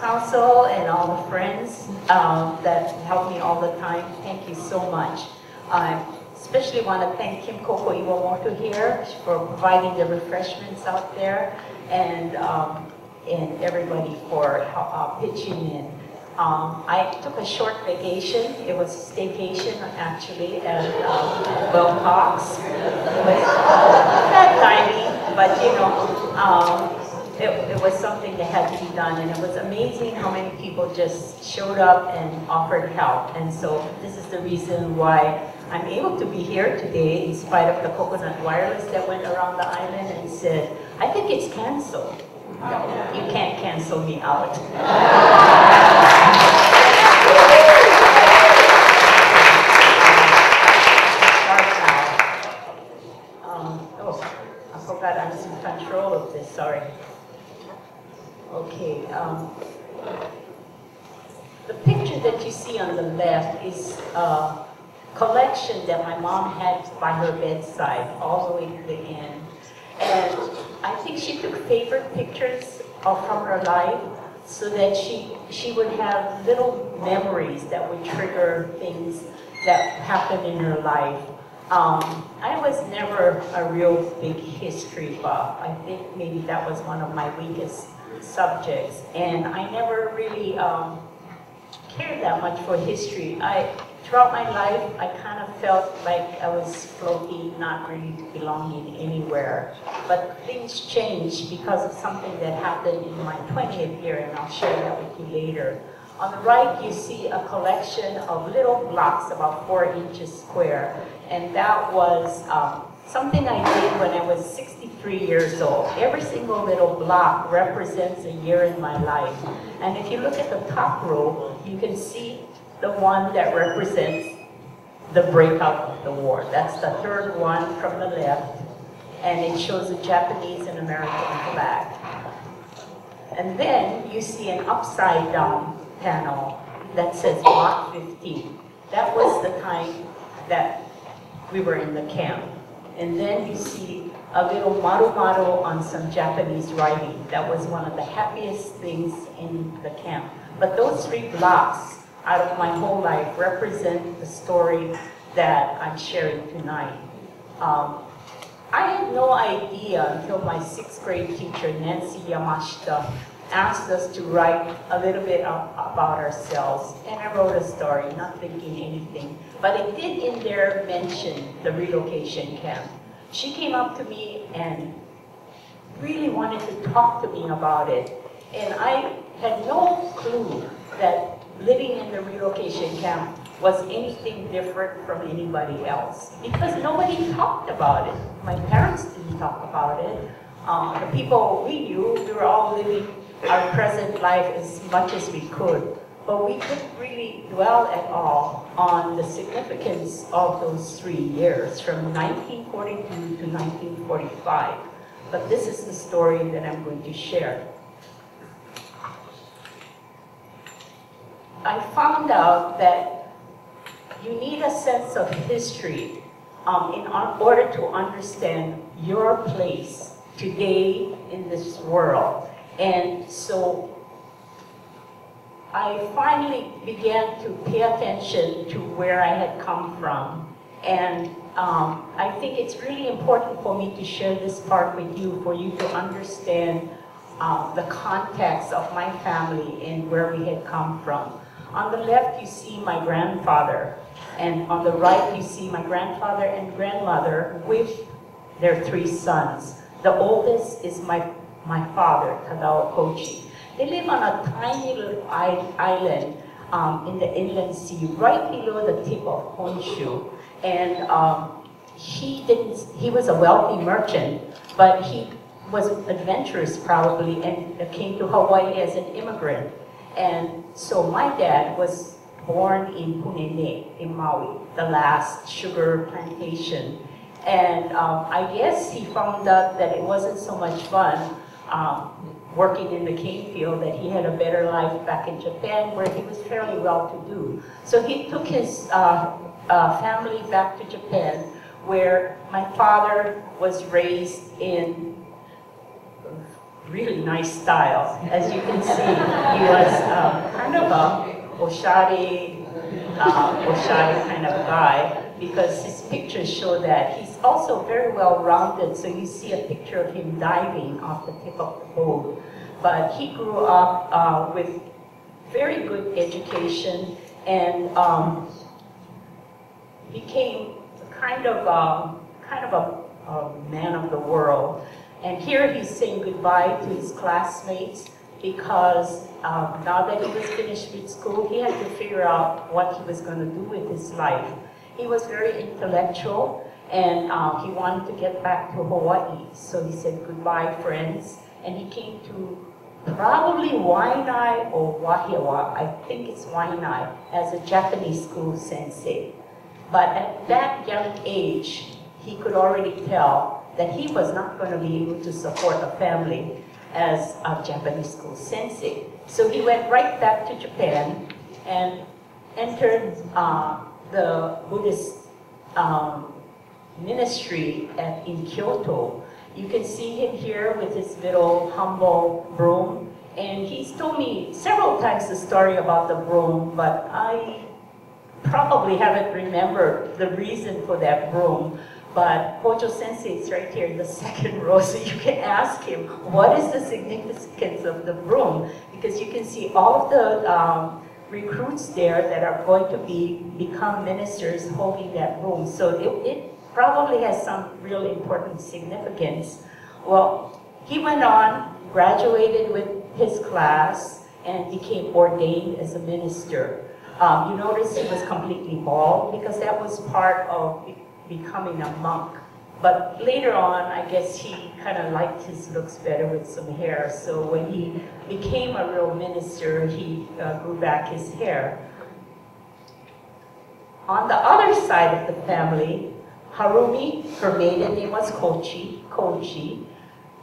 Council and all the friends um, that help me all the time, thank you so much. I especially want to thank Kim Koko Iwamoto here for providing the refreshments out there and, um, and everybody for uh, pitching in. Um, I took a short vacation. It was a staycation actually at um, Wilcox. It was tiny, but you know, um, it, it was something that had to be done, and it was amazing how many people just showed up and offered help. And so this is the reason why I'm able to be here today, in spite of the coconut wireless that went around the island and said, I think it's canceled. You can't cancel me out. Um, oh, I forgot I'm in control of this, sorry. Okay, um, the picture that you see on the left is a collection that my mom had by her bedside all the way to the end. And I think she took favorite pictures of from her life so that she, she would have little memories that would trigger things that happened in her life. Um, I was never a real big history buff. I think maybe that was one of my weakest subjects. And I never really um, cared that much for history. I, throughout my life, I kind of felt like I was floating, not really belonging anywhere. But things changed because of something that happened in my 20th year, and I'll share that with you later. On the right, you see a collection of little blocks about four inches square, and that was um, something I did when I was 63 years old. Every single little block represents a year in my life. And if you look at the top row, you can see the one that represents the breakout of the war. That's the third one from the left, and it shows a Japanese and American flag. And then you see an upside down panel that says Block 15. That was the time that we were in the camp. And then you see a little maru on some Japanese writing. That was one of the happiest things in the camp. But those three blocks out of my whole life represent the story that I'm sharing tonight. Um, I had no idea until my sixth grade teacher, Nancy Yamashita, asked us to write a little bit about ourselves. And I wrote a story, not thinking anything. But it did in there mention the relocation camp. She came up to me and really wanted to talk to me about it. And I had no clue that living in the relocation camp was anything different from anybody else because nobody talked about it. My parents didn't talk about it. Um, the people we knew, we were all living our present life as much as we could. But we couldn't really dwell at all on the significance of those three years from 1942 to 1945. But this is the story that I'm going to share. I found out that you need a sense of history um, in order to understand your place today in this world. And so I finally began to pay attention to where I had come from. And um, I think it's really important for me to share this part with you, for you to understand uh, the context of my family and where we had come from. On the left, you see my grandfather, and on the right, you see my grandfather and grandmother with their three sons. The oldest is my, my father, Tadao Kouchi. They live on a tiny little island um, in the inland sea, right below the tip of Honshu. And um, he didn't, he was a wealthy merchant, but he was adventurous probably and came to Hawaii as an immigrant. And so my dad was born in Puunene, in Maui, the last sugar plantation. And um, I guess he found out that it wasn't so much fun um, working in the cane field, that he had a better life back in Japan where he was fairly well-to-do. So he took his uh, uh, family back to Japan where my father was raised in really nice style. As you can see, he was um, kind of a oshari, uh, oshari kind of guy because his pictures show that. He's also very well-rounded, so you see a picture of him diving off the tip of the boat. But he grew up uh, with very good education and um, became kind of um, kind of a, a man of the world. And here he's saying goodbye to his classmates because um, now that he was finished with school, he had to figure out what he was going to do with his life. He was very intellectual and uh, he wanted to get back to Hawaii. So he said, goodbye, friends. And he came to probably Waianae or Wahiawa, I think it's Waianae, as a Japanese school sensei. But at that young age, he could already tell that he was not going to be able to support a family as a Japanese school sensei. So he went right back to Japan and entered uh, the Buddhist um, ministry at, in Kyoto. You can see him here with his little humble broom. And he's told me several times the story about the broom, but I probably haven't remembered the reason for that broom. But Hojo Sensei is right here in the second row, so you can ask him, what is the significance of the broom? Because you can see all of the um, recruits there that are going to be become ministers holding that broom. So it, it probably has some really important significance. Well, he went on, graduated with his class, and became ordained as a minister. Um, you notice he was completely bald because that was part of becoming a monk. But later on, I guess he kind of liked his looks better with some hair. So when he became a real minister, he uh, grew back his hair. On the other side of the family, Harumi, her maiden name was Kochi, Kochi,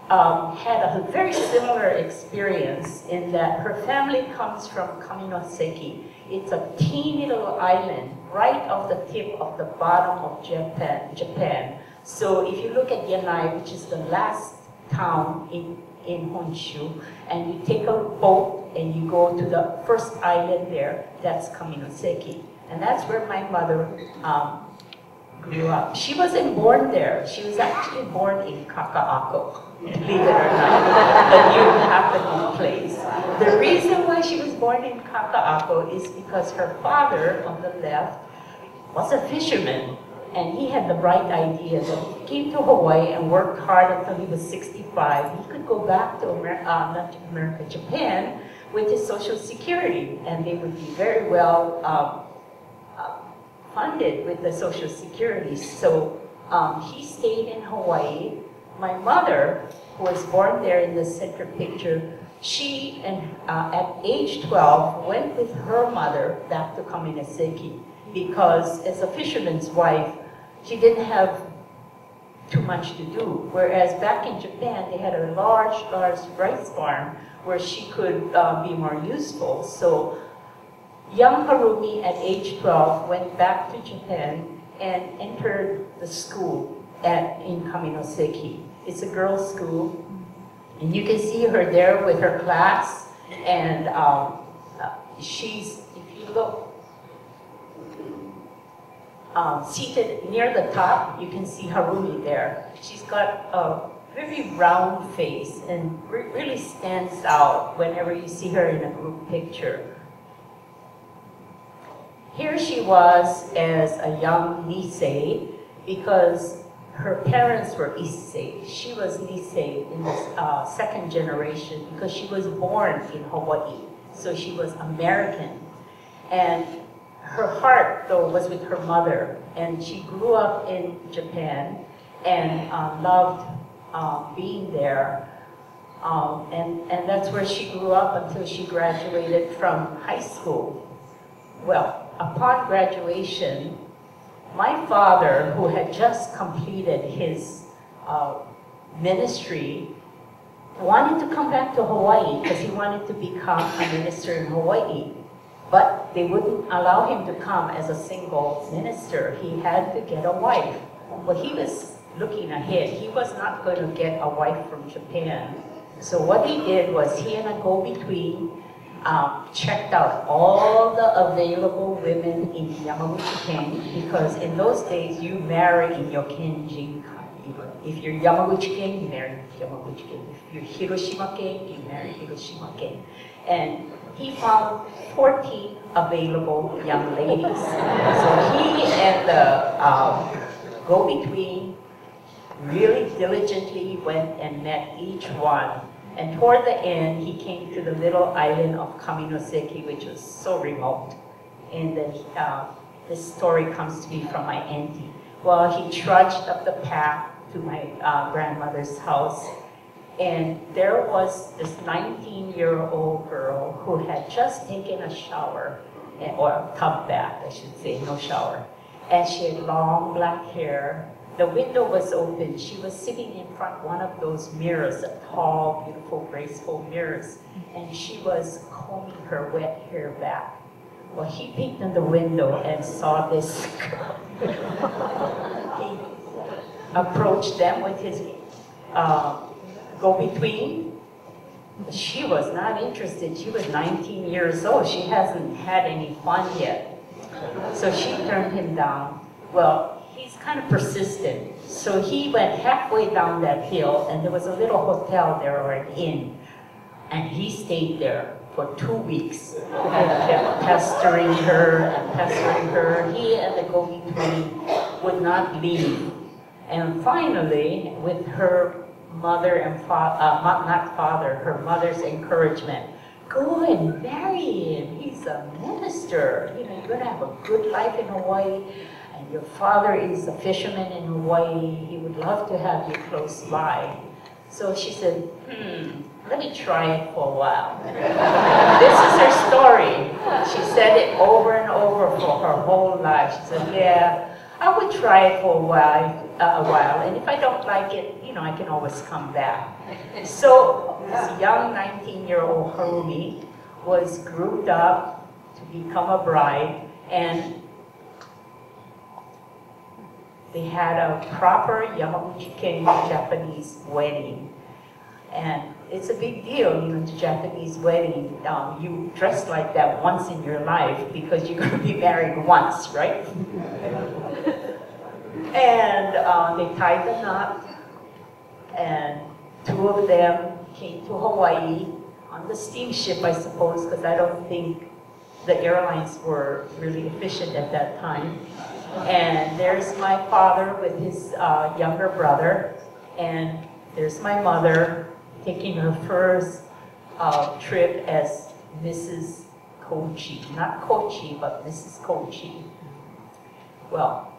um, had a very similar experience in that her family comes from Kaminoseki. It's a teeny little island right off the tip of the bottom of Japan. Japan. So if you look at Yanai, which is the last town in, in Honshu, and you take a boat and you go to the first island there, that's Kaminoseki. And that's where my mother um, grew up. She wasn't born there. She was actually born in Kaka'ako, believe it or not, the new happening place. The reason why she was born in Kaka'ako is because her father, on the left, was a fisherman. And he had the bright idea that he came to Hawaii and worked hard until he was 65, he could go back to America, uh, not to America, Japan, with his Social Security. And they would be very well um, funded with the Social Security. So um, he stayed in Hawaii. My mother, who was born there in the center picture, she, and, uh, at age 12, went with her mother back to Kaminoseki because as a fisherman's wife, she didn't have too much to do. Whereas back in Japan, they had a large, large rice farm where she could uh, be more useful. So Young Harumi at age 12 went back to Japan and entered the school at, in Kaminoseki. It's a girls' school, and you can see her there with her class, and um, she's, if you look, um, seated near the top, you can see Harumi there. She's got a very round face and re- really stands out whenever you see her in a group picture. Here she was as a young Nisei because her parents were Issei. She was Nisei in the uh, second generation because she was born in Hawaii. So she was American. And her heart, though, was with her mother. And she grew up in Japan and uh, loved uh, being there. Um, and, and that's where she grew up until she graduated from high school. Well, upon graduation, my father, who had just completed his uh, ministry, wanted to come back to Hawaii because he wanted to become a minister in Hawaii. But they wouldn't allow him to come as a single minister. He had to get a wife. Well, he was looking ahead. He was not going to get a wife from Japan. So what he did was he and a go-between um, checked out all the available women in Yamaguchi Ken because in those days you marry in your Kenjin If you're Yamaguchi Ken, you marry Yamaguchi Ken. If you're Hiroshima Ken, you marry Hiroshima Ken. And he found 40 available young ladies. So he and the um, go-between really diligently went and met each one and toward the end, he came to the little island of Kaminoseki, which was so remote. And then uh, this story comes to me from my auntie. Well, he trudged up the path to my uh, grandmother's house, and there was this 19-year-old girl who had just taken a shower, eh, or a tub bath, I should say, no shower. And she had long black hair, the window was open. She was sitting in front one of those mirrors, tall, beautiful, graceful mirrors, and she was combing her wet hair back. Well, he peeked in the window and saw this he approached them with his uh, go-between. She was not interested. She was 19 years old. She hasn't had any fun yet. So she turned him down. Well, kind of persistent. So he went halfway down that hill, and there was a little hotel there or an inn. And he stayed there for two weeks and kept pestering her and pestering her. He and the go-between would not leave. And finally, with her mother and father, uh, not father, her mother's encouragement, go and marry him. He's a minister. You know, you're to have a good life in Hawaii your father is a fisherman in Hawaii. He would love to have you close by. So she said, hmm, let me try it for a while. this is her story. She said it over and over for her whole life. She said, yeah, I would try it for a while, uh, a while, and if I don't like it, you know, I can always come back. So this young 19-year-old Harumi was grouped up to become a bride, and they had a proper Yamaguchi-ken Japanese wedding. And it's a big deal, you know, to Japanese wedding. Um, you dress like that once in your life because you're going to be married once, right? and uh, they tied the knot, and two of them came to Hawaii on the steamship, I suppose, because I don't think the airlines were really efficient at that time. And there's my father with his uh, younger brother. And there's my mother taking her first uh, trip as Mrs. Kochi. Not Kochi, but Mrs. Kochi. Well,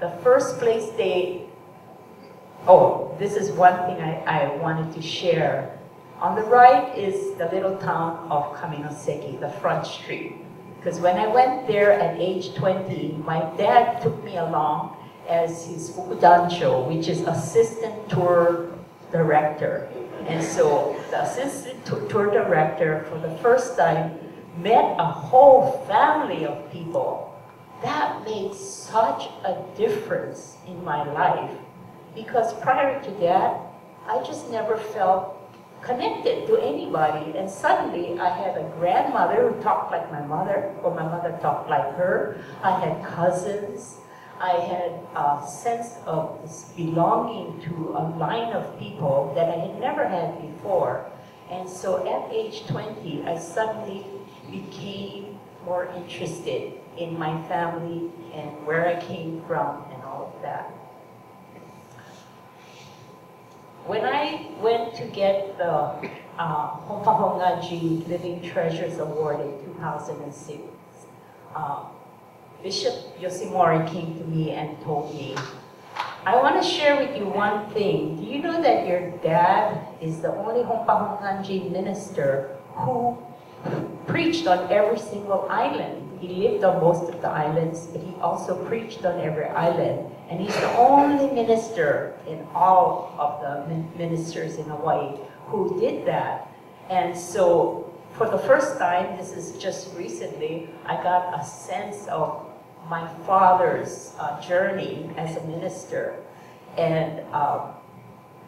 the first place they, oh, this is one thing I, I wanted to share. On the right is the little town of Kaminoseki, the front street. Because when I went there at age 20, my dad took me along as his fukudancho, which is assistant tour director. And so the assistant tour director, for the first time, met a whole family of people. That made such a difference in my life because prior to that, I just never felt connected to anybody. And suddenly I had a grandmother who talked like my mother, or my mother talked like her. I had cousins. I had a sense of this belonging to a line of people that I had never had before. And so at age 20, I suddenly became more interested in my family and where I came from and all of that. When I went to get the uh, Living Treasures Award in 2006, uh, Bishop Yoshimori came to me and told me, I want to share with you one thing. Do you know that your dad is the only Honpa minister who preached on every single island? He lived on most of the islands, but he also preached on every island. And he's the only minister in all of the ministers in Hawaii who did that. And so for the first time, this is just recently, I got a sense of my father's uh, journey as a minister. And um,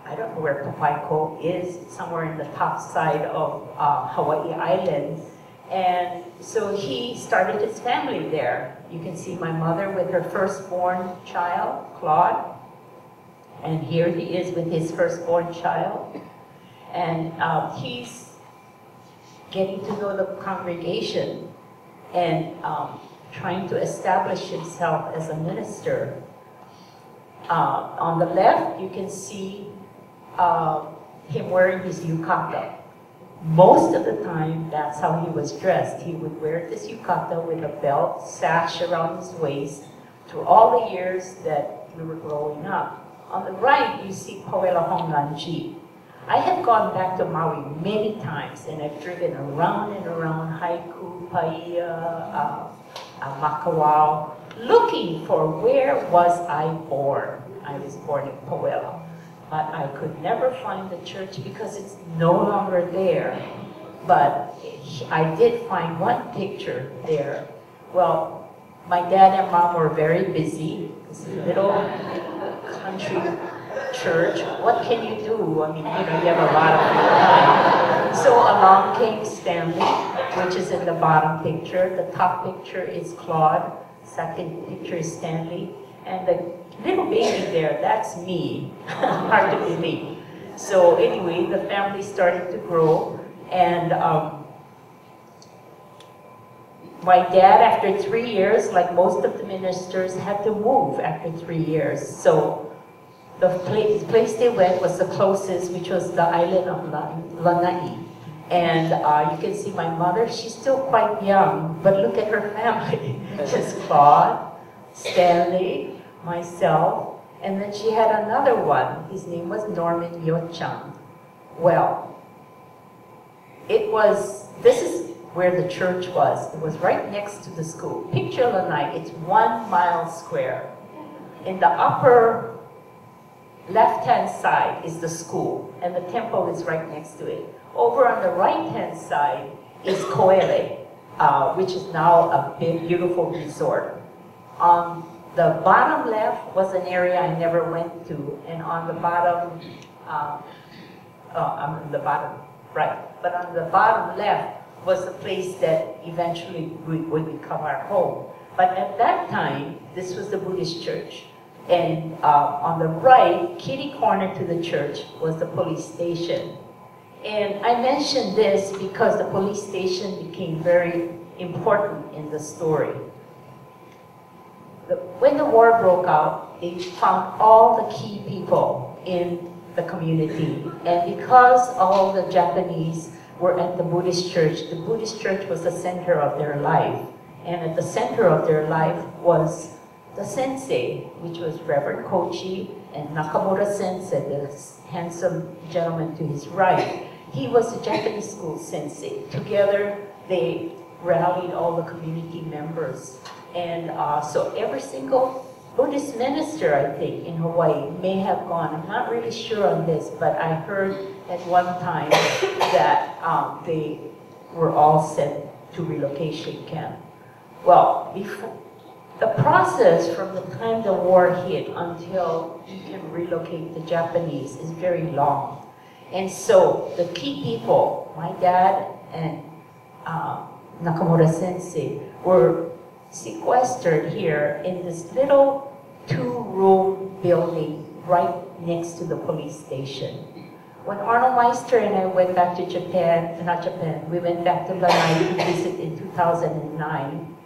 I don't know where Papaikou is, somewhere in the top side of uh, Hawaii Island. And so he started his family there. You can see my mother with her firstborn child, Claude. And here he is with his firstborn child. And um, he's getting to know the congregation and um, trying to establish himself as a minister. Uh, on the left, you can see uh, him wearing his yukata. Most of the time, that's how he was dressed. He would wear this yukata with a belt, sash around his waist, through all the years that we were growing up. On the right, you see Pauwela Hongwanji. I have gone back to Maui many times, and I've driven around and around Haiku, Paia, uh, uh, Makawao, looking for where was I born. I was born in Pauwela but I could never find the church because it's no longer there. But I did find one picture there. Well, my dad and mom were very busy. It's a little country church. What can you do? I mean, you know, you have a lot of time. So along came Stanley, which is in the bottom picture. The top picture is Claude. Second picture is Stanley. And the little baby there, that's me. Hard to believe. So anyway, the family started to grow, and um, my dad, after three years, like most of the ministers, had to move after three years. So the place, place they went was the closest, which was the island of Lanai. And uh, you can see my mother, she's still quite young, but look at her family. Just Claude, Stanley, myself, and then she had another one. His name was Norman Yochang. Well, it was, this is where the church was. It was right next to the school. Picture Lanai, it's one mile square. In the upper left-hand side is the school, and the temple is right next to it. Over on the right-hand side is Koele, uh, which is now a big, beautiful resort. On the bottom left was an area I never went to, and on the bottom, um, oh, I'm the bottom right, but on the bottom left was the place that eventually would, would become our home. But at that time, this was the Buddhist church. And uh, on the right, kitty corner to the church, was the police station. And I mention this because the police station became very important in the story the, when the war broke out, they found all the key people in the community. And because all the Japanese were at the Buddhist church, the Buddhist church was the center of their life. And at the center of their life was the sensei, which was Reverend Kouchi and Nakamura sensei, the handsome gentleman to his right. He was the Japanese school sensei. Together, they rallied all the community members and uh, so every single Buddhist minister, I think, in Hawaii may have gone. I'm not really sure on this, but I heard at one time that um, they were all sent to relocation camp. Well, before, the process from the time the war hit until you can relocate the Japanese is very long. And so the key people, my dad and uh, Nakamura sensei, were sequestered here in this little two-room building right next to the police station. When Arnold Meister and I went back to Japan, not Japan, we went back to Lanai to visit in 2009,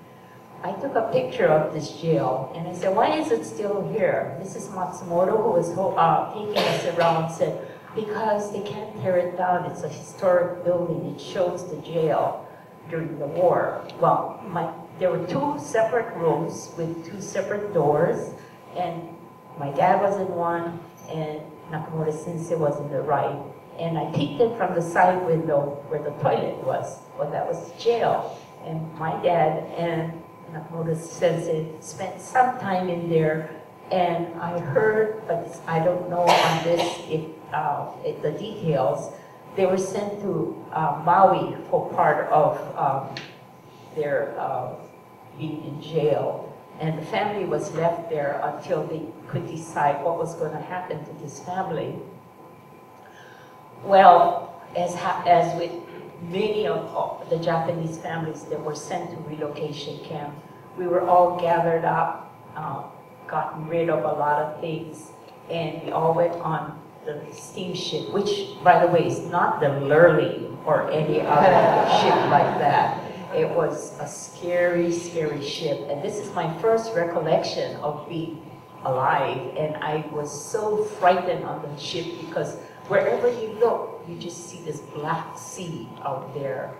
I took a picture of this jail and I said, why is it still here? Mrs. Matsumoto, who was uh, taking us around, said, because they can't tear it down. It's a historic building. It shows the jail during the war. Well, my, there were two separate rooms with two separate doors, and my dad was in one, and Nakamura Sensei was in the right. And I peeked in from the side window where the toilet was. Well, that was jail. And my dad and Nakamura Sensei spent some time in there, and I heard, but I don't know on this if, uh, if the details, they were sent to uh, Maui for part of um, their uh, in jail. And the family was left there until they could decide what was going to happen to this family. Well, as, as with many of the Japanese families that were sent to relocation camp, we were all gathered up, uh, gotten rid of a lot of things, and we all went on the steamship, which, by the way, is not the Lurline or any other ship like that. It was a scary, scary ship, and this is my first recollection of being alive, and I was so frightened on the ship because wherever you look, you just see this black sea out there.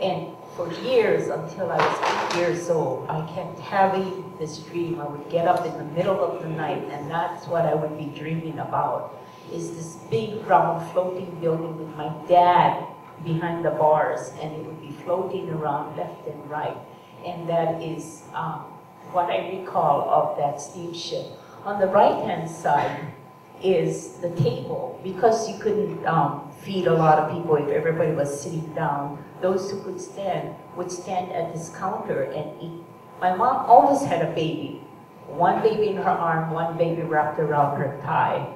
And for years, until I was eight years old, I kept having this dream. I would get up in the middle of the night, and that's what I would be dreaming about, is this big round floating building with my dad behind the bars, and it would be floating around left and right. And that is um, what I recall of that steamship. On the right-hand side is the table, because you couldn't um, feed a lot of people if everybody was sitting down. Those who could stand would stand at this counter and eat. My mom always had a baby. One baby in her arm, one baby wrapped around her thigh.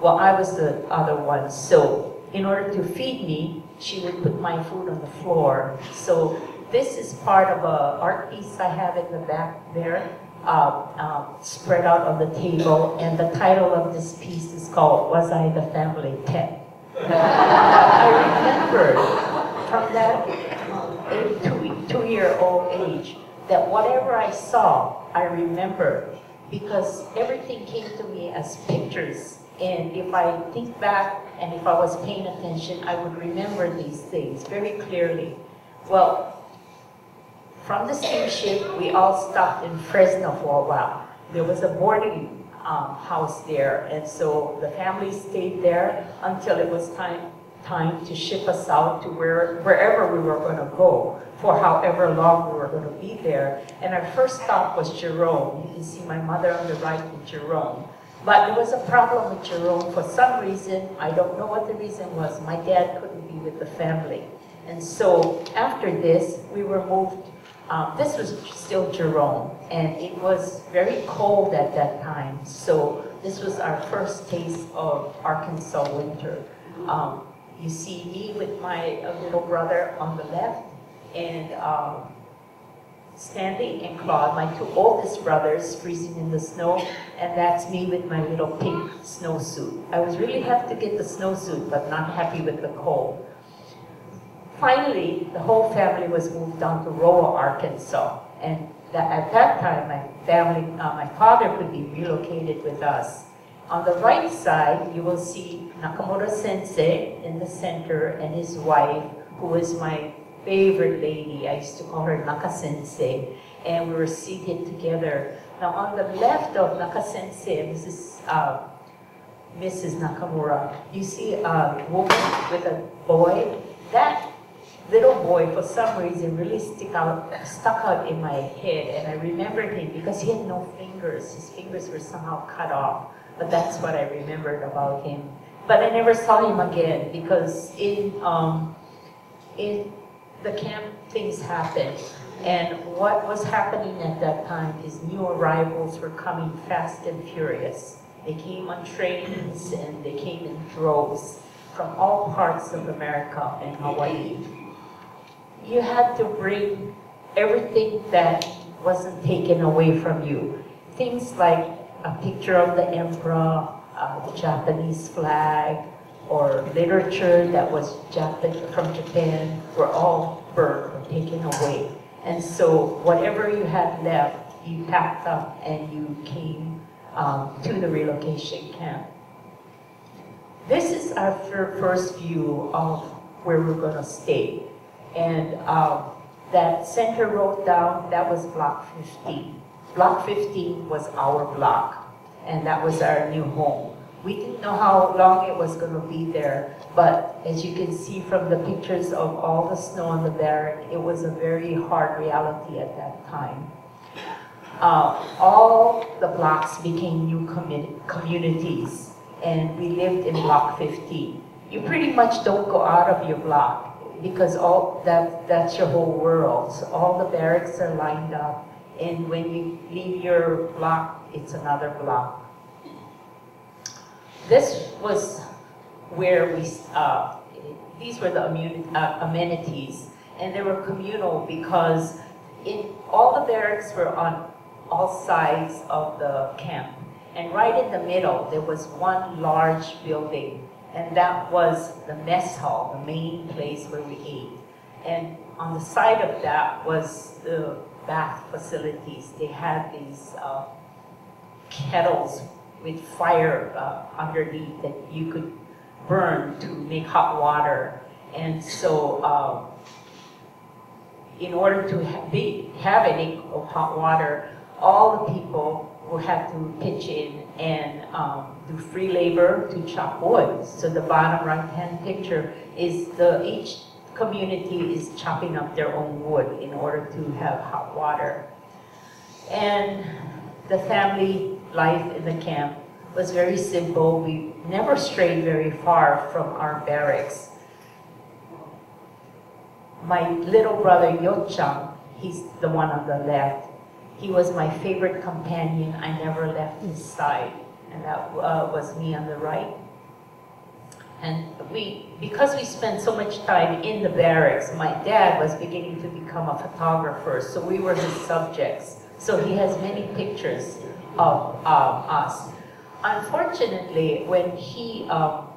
Well, I was the other one. So in order to feed me, she would put my food on the floor. So this is part of a art piece I have in the back there, uh, uh, spread out on the table. And the title of this piece is called Was I the Family Pet? I remembered from that two-year-old age that whatever I saw, I remembered because everything came to me as pictures. And if I think back and if I was paying attention, I would remember these things very clearly. Well, from the steamship, we all stopped in Fresno for a while. There was a boarding um, house there. And so the family stayed there until it was time, time to ship us out to where, wherever we were going to go for however long we were going to be there. And our first stop was Jerome. You can see my mother on the right in Jerome. But there was a problem with Jerome. For some reason, I don't know what the reason was, my dad couldn't be with the family. And so after this, we were moved um, this was still Jerome, and it was very cold at that time. So this was our first taste of Arkansas winter. Um, you see me with my uh, little brother on the left, and um, Stanley and Claude, my two oldest brothers, freezing in the snow, and that's me with my little pink snowsuit. I was really happy to get the snowsuit, but not happy with the cold finally, the whole family was moved down to Rohwer, Arkansas. And that, at that time, my family, uh, my father could be relocated with us. On the right side, you will see Nakamura Sensei in the center and his wife, who is my favorite lady. I used to call her Naka Sensei. And we were seated together. Now, on the left of Naka Sensei, Mrs. Uh, Mrs. Nakamura, you see a woman with a boy. That little boy, for some reason, really stick out, stuck out in my head. And I remembered him because he had no fingers. His fingers were somehow cut off. But that's what I remembered about him. But I never saw him again because in, um, in the camp things happened. And what was happening at that time is new arrivals were coming fast and furious. They came on trains and they came in droves from all parts of America and Hawaii. You had to bring everything that wasn't taken away from you. Things like a picture of the emperor, uh, the Japanese flag, or literature that was Japan, from Japan were all burned or taken away. And so whatever you had left, you packed up and you came um, to the relocation camp. This is our fir- first view of where we're going to stay. And um, that center wrote down, that was block 15. Block 15 was our block, and that was our new home. We didn't know how long it was going to be there, but as you can see from the pictures of all the snow on the barrack, it was a very hard reality at that time. Uh, all the blocks became new commu- communities, and we lived in Block 15. You pretty much don't go out of your block because all that that's your whole world. So all the barracks are lined up, and when you leave your block, it's another block. This was where we, uh, these were the immun- uh, amenities, and they were communal because in all the barracks were on all sides of the camp. And right in the middle, there was one large building, and that was the mess hall, the main place where we ate. And on the side of that was the bath facilities. They had these uh, kettles with fire uh, underneath that you could burn to make hot water. And so, um, in order to ha- be, have any of hot water, all the people will have to pitch in and um, do free labor to chop wood. So the bottom right-hand picture is the each community is chopping up their own wood in order to have hot water. And the family life in the camp was very simple. We never strayed very far from our barracks. My little brother Yochang, he's the one on the left, he was my favorite companion. I never left his side. And that uh, was me on the right. And we, because we spent so much time in the barracks, my dad was beginning to become a photographer, so we were his subjects. So he has many pictures of um, us. Unfortunately, when he um,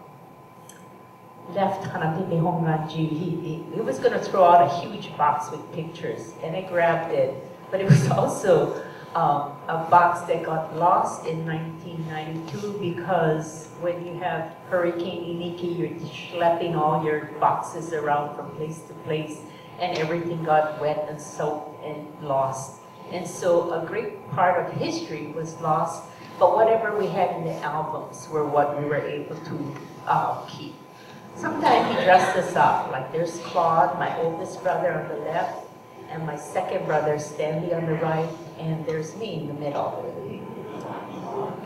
left Hanapepe Hongwanji, he, he, he was going to throw out a huge box with pictures, and I grabbed it. But it was also um, a box that got lost in 1992 because when you have Hurricane Iniki, you're schlepping all your boxes around from place to place, and everything got wet and soaked and lost. And so a great part of history was lost, but whatever we had in the albums were what we were able to uh, keep. Sometimes he dressed us up, like there's Claude, my oldest brother on the left, and my second brother, Stanley, on the right, and there's me in the middle.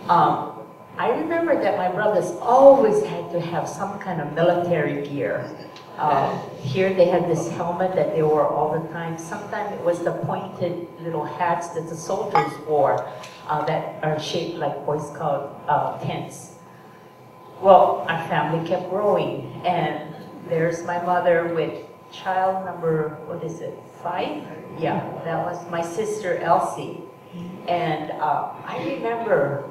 Um, I remember that my brothers always had to have some kind of military gear. Um, here they had this helmet that they wore all the time. Sometimes it was the pointed little hats that the soldiers wore uh, that are shaped like Boy Scout uh, tents. Well, our family kept growing, and there's my mother with child number, what is it, five? Yeah, that was my sister Elsie. And uh, I remember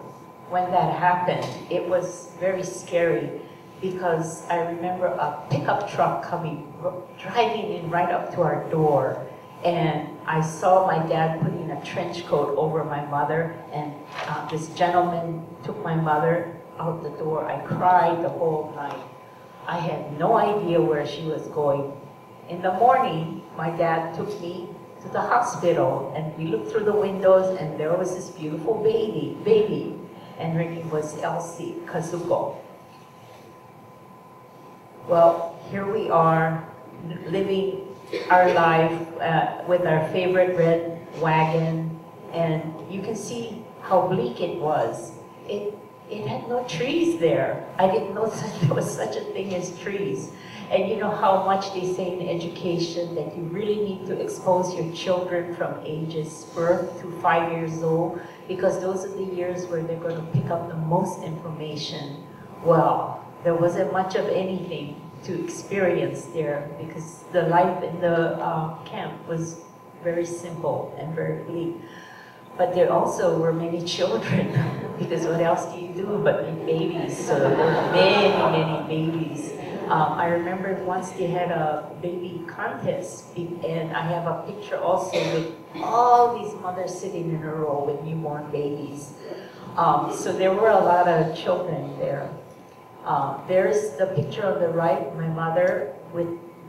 when that happened, it was very scary because I remember a pickup truck coming, driving in right up to our door. And I saw my dad putting a trench coat over my mother, and uh, this gentleman took my mother out the door. I cried the whole night. I had no idea where she was going. In the morning, my dad took me to the hospital, and we looked through the windows, and there was this beautiful baby, baby, and her name was Elsie Kazuko. Well, here we are, living our life uh, with our favorite red wagon, and you can see how bleak it was. It it had no trees there. I didn't know that there was such a thing as trees. And you know how much they say in education that you really need to expose your children from ages birth to five years old because those are the years where they're going to pick up the most information. Well, there wasn't much of anything to experience there because the life in the uh, camp was very simple and very bleak. But there also were many children because what else do you do but make babies? So there were many, many babies. Um, I remember once they had a baby contest, and I have a picture also with all these mothers sitting in a row with newborn babies. Um, so there were a lot of children there. Uh, there's the picture on the right, my mother with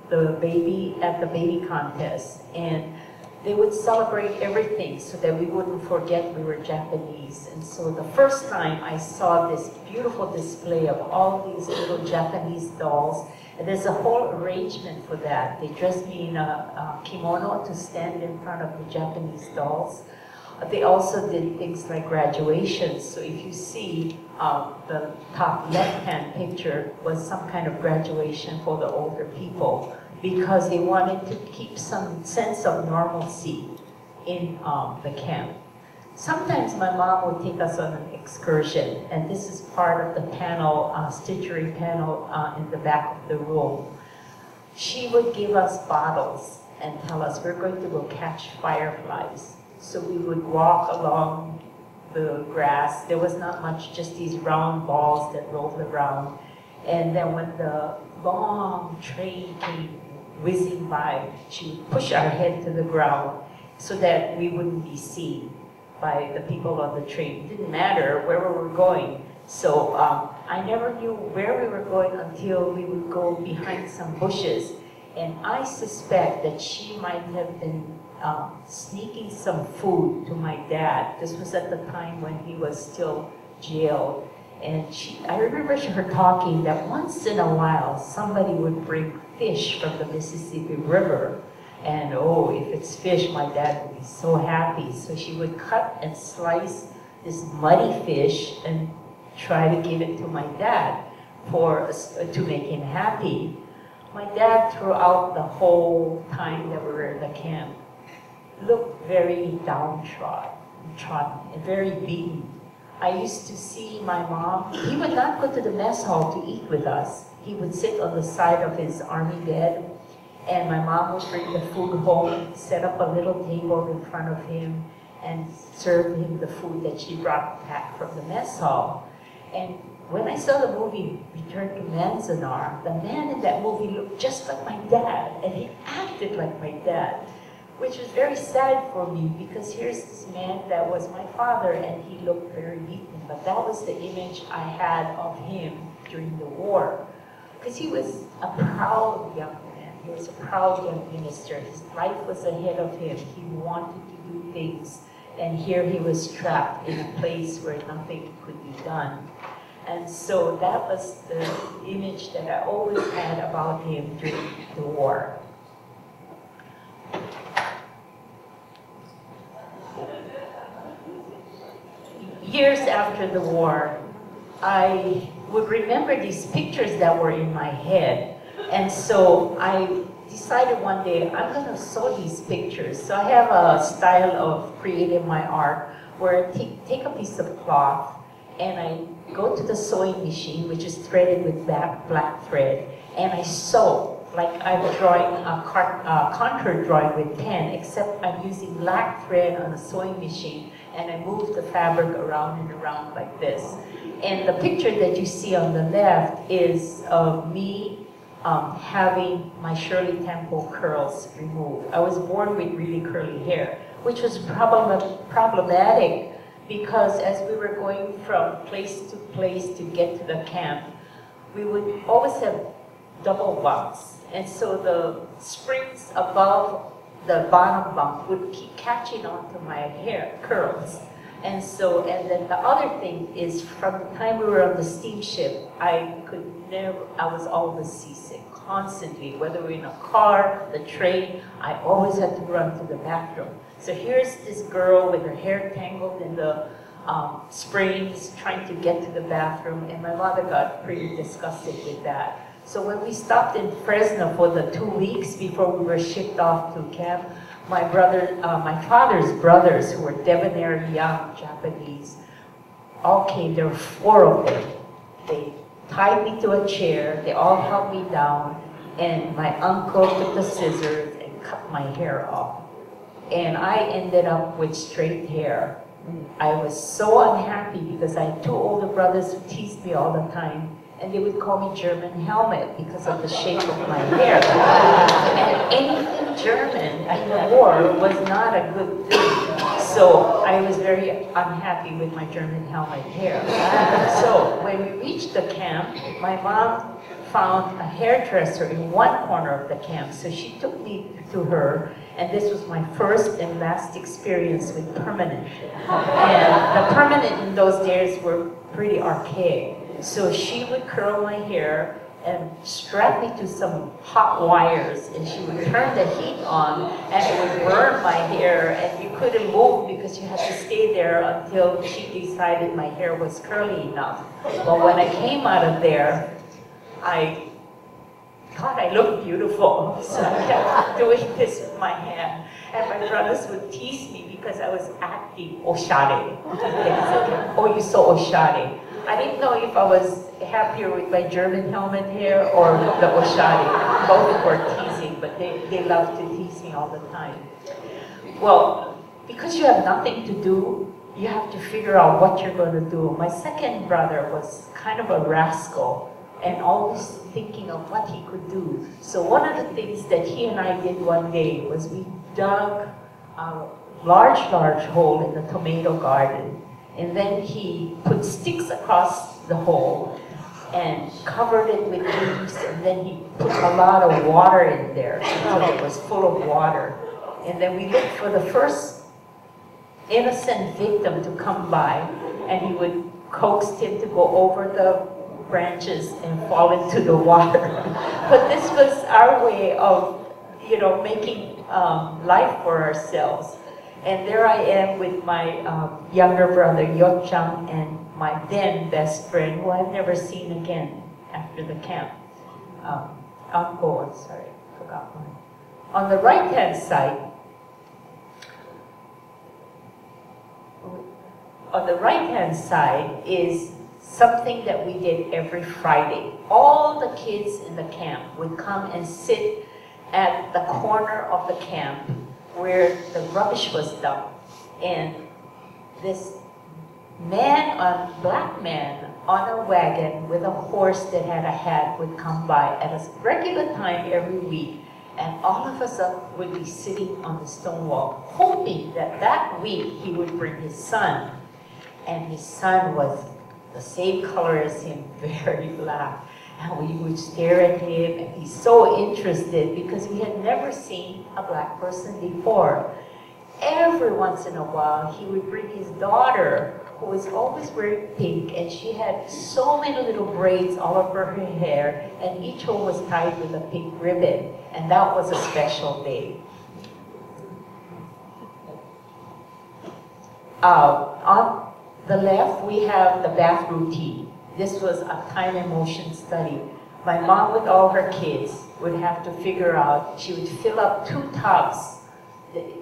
the baby at the baby contest. And they would celebrate everything so that we wouldn't forget we were Japanese. And so the first time I saw this beautiful display of all these little Japanese dolls, and there's a whole arrangement for that. They dressed me in a, a kimono to stand in front of the Japanese dolls. They also did things like graduations. So if you see um, the top left-hand picture was some kind of graduation for the older people because they wanted to keep some sense of normalcy in um, the camp. Sometimes my mom would take us on an excursion, and this is part of the panel, uh, stitchery panel uh, in the back of the room. She would give us bottles and tell us we're going to go catch fireflies. So we would walk along the grass. There was not much, just these round balls that rolled around. And then when the long train came whizzing by, she would push our head to the ground so that we wouldn't be seen by the people on the train. It didn't matter where we were going. So um, I never knew where we were going until we would go behind some bushes. And I suspect that she might have been um, sneaking some food to my dad. This was at the time when he was still jailed. And she, I remember her talking that once in a while somebody would bring fish from the Mississippi River. And oh, if it's fish, my dad would be so happy. So she would cut and slice this muddy fish and try to give it to my dad for to make him happy. My dad, throughout the whole time that we were in the camp, looked very downtrodden, very beaten. I used to see my mom, he would not go to the mess hall to eat with us. He would sit on the side of his army bed, and my mom would bring the food home, set up a little table in front of him, and serve him the food that she brought back from the mess hall. And when I saw the movie Return to Manzanar, the man in that movie looked just like my dad, and he acted like my dad which was very sad for me because here's this man that was my father and he looked very beaten. But that was the image I had of him during the war. Because he was a proud young man. He was a proud young minister. His life was ahead of him. He wanted to do things. And here he was trapped in a place where nothing could be done. And so that was the image that I always had about him during the war. Years after the war, I would remember these pictures that were in my head. And so I decided one day, I'm gonna sew these pictures. So I have a style of creating my art where I take, take a piece of cloth and I go to the sewing machine, which is threaded with black, black thread, and I sew like I'm drawing a contour drawing with pen, except I'm using black thread on a sewing machine and I move the fabric around and around like this. And the picture that you see on the left is of me um, having my Shirley Temple curls removed. I was born with really curly hair, which was problem problematic because as we were going from place to place to get to the camp, we would always have double bunks. And so the springs above the bottom bump would keep catching onto my hair curls. And so, and then the other thing is from the time we were on the steamship, I could never, I was always seasick, constantly, whether we're in a car, the train, I always had to run to the bathroom. So here's this girl with her hair tangled in the um, sprains trying to get to the bathroom, and my mother got pretty disgusted with that. So when we stopped in Fresno for the two weeks before we were shipped off to camp, my brother, uh, my father's brothers, who were debonair young Japanese, all came. There were four of them. They tied me to a chair. They all held me down, and my uncle took the scissors and cut my hair off. And I ended up with straight hair. I was so unhappy because I had two older brothers who teased me all the time and they would call me German helmet because of the shape of my hair. and anything German in the war was not a good thing. So I was very unhappy with my German helmet hair. So when we reached the camp, my mom found a hairdresser in one corner of the camp. So she took me to her, and this was my first and last experience with permanent. And the permanent in those days were pretty archaic. So she would curl my hair and strap me to some hot wires and she would turn the heat on and it would burn my hair and you couldn't move because you had to stay there until she decided my hair was curly enough. But when I came out of there, I thought I looked beautiful. So I kept doing this with my hand. And my brothers would tease me because I was acting oshare. oh, you so oshare. I didn't know if I was happier with my German helmet hair or the oshari. Both were teasing, but they, they love to tease me all the time. Well, because you have nothing to do, you have to figure out what you're going to do. My second brother was kind of a rascal and always thinking of what he could do. So one of the things that he and I did one day was we dug a large, large hole in the tomato garden and then he put sticks across the hole and covered it with leaves, and then he put a lot of water in there until it was full of water. And then we looked for the first innocent victim to come by, and he would coax him to go over the branches and fall into the water. but this was our way of, you know, making um, life for ourselves. And there I am with my um, younger brother, Yochang, and my then best friend, who I've never seen again after the camp. Um, uncle, I'm sorry, forgot mine. On the right-hand side, on the right-hand side is something that we did every Friday. All the kids in the camp would come and sit at the corner of the camp where the rubbish was dumped. And this man, a black man on a wagon with a horse that had a hat would come by at a regular time every week. And all of us up would be sitting on the stone wall, hoping that that week he would bring his son. And his son was the same color as him, very black. And we would stare at him and be so interested because we had never seen a black person before. Every once in a while, he would bring his daughter, who was always wearing pink, and she had so many little braids all over her hair, and each one was tied with a pink ribbon, and that was a special day. Uh, on the left, we have the bath routine. This was a time and motion study. My mom with all her kids would have to figure out, she would fill up two tubs.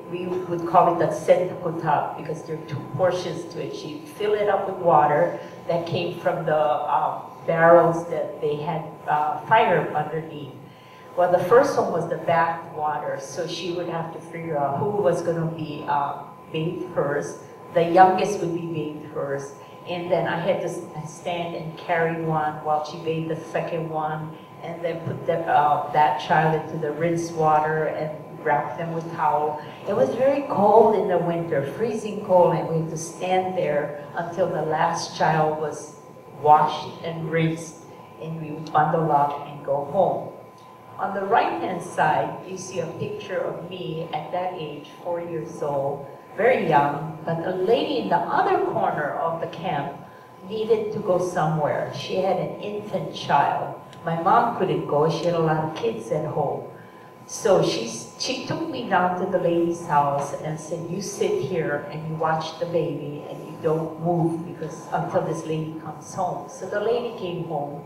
We would call it the sentoku tub because there are two portions to it. She'd fill it up with water that came from the uh, barrels that they had uh, fire underneath. Well, the first one was the bath water, so she would have to figure out who was going to be uh, bathed first. The youngest would be bathed first and then I had to stand and carry one while she bathed the second one, and then put the, uh, that child into the rinse water and wrap them with towel. It was very cold in the winter, freezing cold, and we had to stand there until the last child was washed and rinsed, and we would bundle up and go home. On the right-hand side, you see a picture of me at that age, four years old, very young, but a lady in the other corner of the camp needed to go somewhere. She had an infant child. My mom couldn't go, she had a lot of kids at home. So she's, she took me down to the lady's house and said, you sit here and you watch the baby and you don't move because until this lady comes home. So the lady came home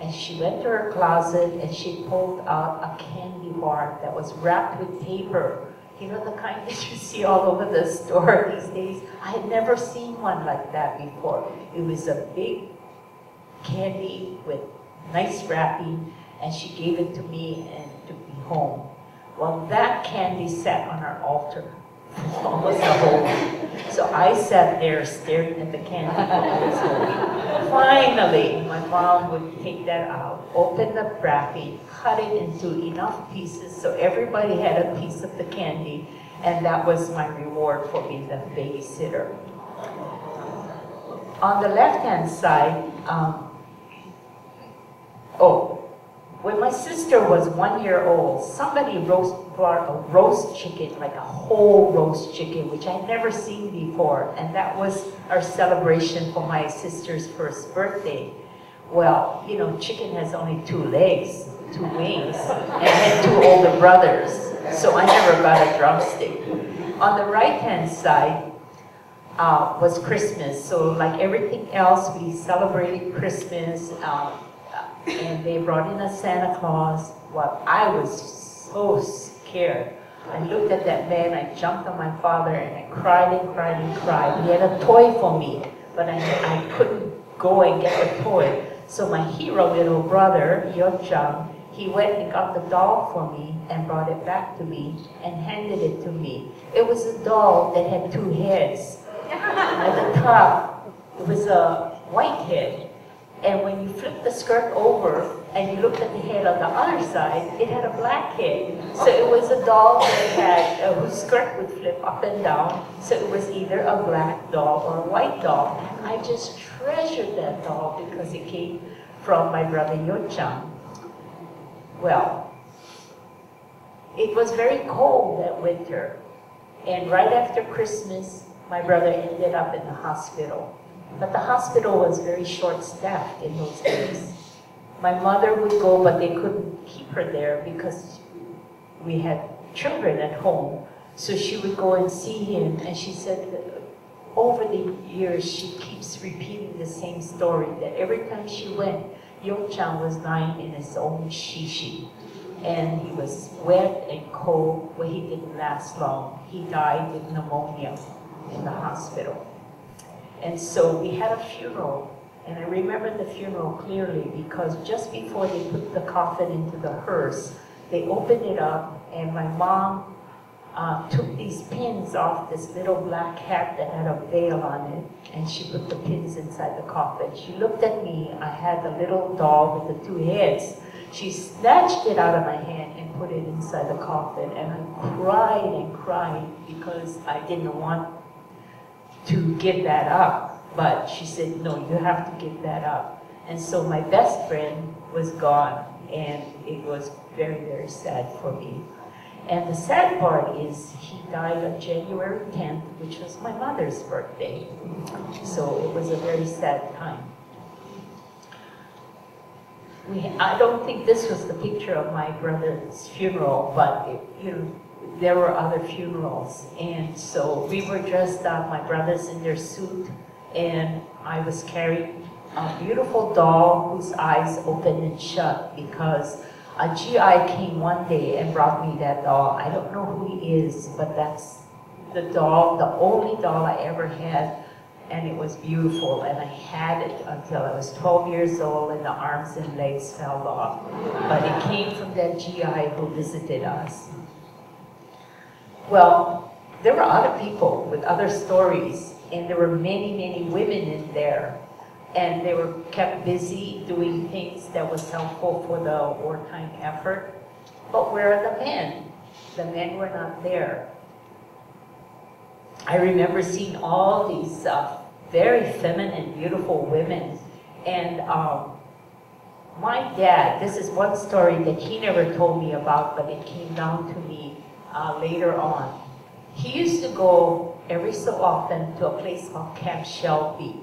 and she went to her closet and she pulled out a candy bar that was wrapped with paper. You know, the kind that you see all over the store these days? I had never seen one like that before. It was a big candy with nice wrapping and she gave it to me and took me home. Well, that candy sat on our altar for almost a whole week. So I sat there staring at the candy week. Finally, my mom would take that out, open the wrapping, cut it into enough pieces so everybody had a piece of the candy, and that was my reward for being the babysitter. On the left-hand side, um, oh, when my sister was one year old, somebody roast, brought a roast chicken, like a whole roast chicken, which I'd never seen before. And that was our celebration for my sister's first birthday. Well, you know, chicken has only two legs, two wings, and had two older brothers. So I never got a drumstick. On the right-hand side, uh, was Christmas. So like everything else, we celebrated Christmas. Um, and they brought in a Santa Claus. Well, I was so scared. I looked at that man, I jumped on my father, and I cried and cried and cried. He had a toy for me, but I, I couldn't go and get the toy. So my hero little brother, Yochang, he went and got the doll for me and brought it back to me and handed it to me. It was a doll that had two heads. At the top, it was a white head, and when you flip the skirt over and you looked at the head on the other side, it had a black head. So it was a doll that had, uh, whose skirt would flip up and down. So it was either a black doll or a white doll. And I just treasured that doll because it came from my brother Yochang. Well, it was very cold that winter. And right after Christmas, my brother ended up in the hospital. But the hospital was very short-staffed in those days. My mother would go, but they couldn't keep her there because we had children at home. So she would go and see him, and she said over the years, she keeps repeating the same story, that every time she went, Yochang was lying in his own shishi. And he was wet and cold, but he didn't last long. He died with pneumonia in the hospital. And so we had a funeral, and I remember the funeral clearly because just before they put the coffin into the hearse, they opened it up, and my mom uh, took these pins off this little black hat that had a veil on it, and she put the pins inside the coffin. She looked at me, I had the little doll with the two heads. She snatched it out of my hand and put it inside the coffin, and I cried and cried because I didn't want to give that up. But she said, no, you have to give that up. And so my best friend was gone, and it was very, very sad for me. And the sad part is he died on January 10th, which was my mother's birthday. So it was a very sad time. We, I don't think this was the picture of my brother's funeral, but it, you know, there were other funerals. And so we were dressed up, my brothers in their suit, and I was carrying a beautiful doll whose eyes opened and shut because a GI came one day and brought me that doll. I don't know who he is, but that's the doll, the only doll I ever had, and it was beautiful. And I had it until I was 12 years old, and the arms and legs fell off. But it came from that GI who visited us. Well, there were other people with other stories, and there were many, many women in there. And they were kept busy doing things that was helpful for the wartime effort. But where are the men? The men were not there. I remember seeing all these uh, very feminine, beautiful women. And um, my dad, this is one story that he never told me about, but it came down to uh, later on. He used to go every so often to a place called Camp Shelby,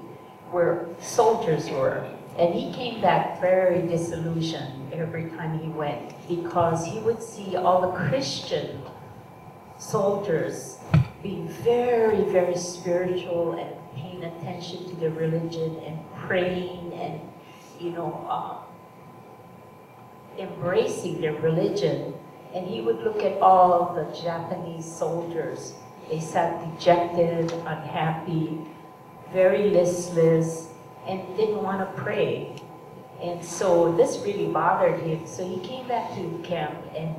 where soldiers were. And he came back very disillusioned every time he went because he would see all the Christian soldiers being very, very spiritual and paying attention to their religion and praying and, you know, uh, embracing their religion. And he would look at all the Japanese soldiers. They sat dejected, unhappy, very listless, and didn't want to pray. And so this really bothered him. So he came back to the camp and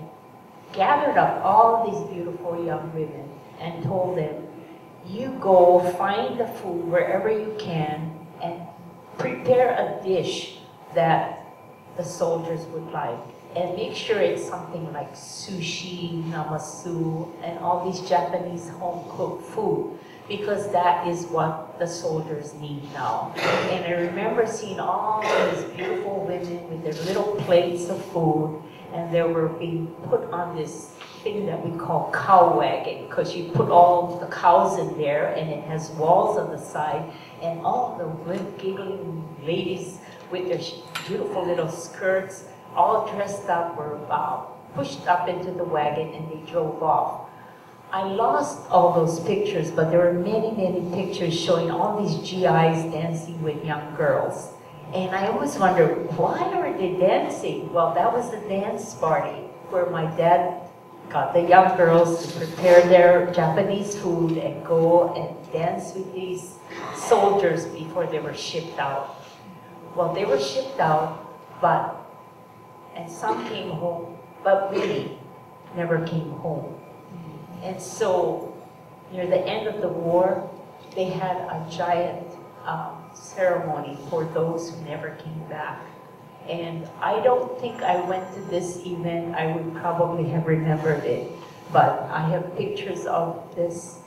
gathered up all these beautiful young women and told them, you go find the food wherever you can and prepare a dish that the soldiers would like. And make sure it's something like sushi, namasu, and all these Japanese home cooked food because that is what the soldiers need now. And I remember seeing all these beautiful women with their little plates of food, and they were being put on this thing that we call cow wagon, because you put all the cows in there, and it has walls on the side, and all the giggling ladies with their beautiful little skirts, all dressed up, were uh, pushed up into the wagon, and they drove off. I lost all those pictures, but there were many, many pictures showing all these GIs dancing with young girls. And I always wondered, why are they dancing? Well, that was the dance party where my dad got the young girls to prepare their Japanese food and go and dance with these soldiers before they were shipped out. Well, they were shipped out, but, and some came home, but really never came home. And so, near the end of the war, they had a giant um, ceremony for those who never came back. And I don't think I went to this event, I would probably have remembered it. But I have pictures of this,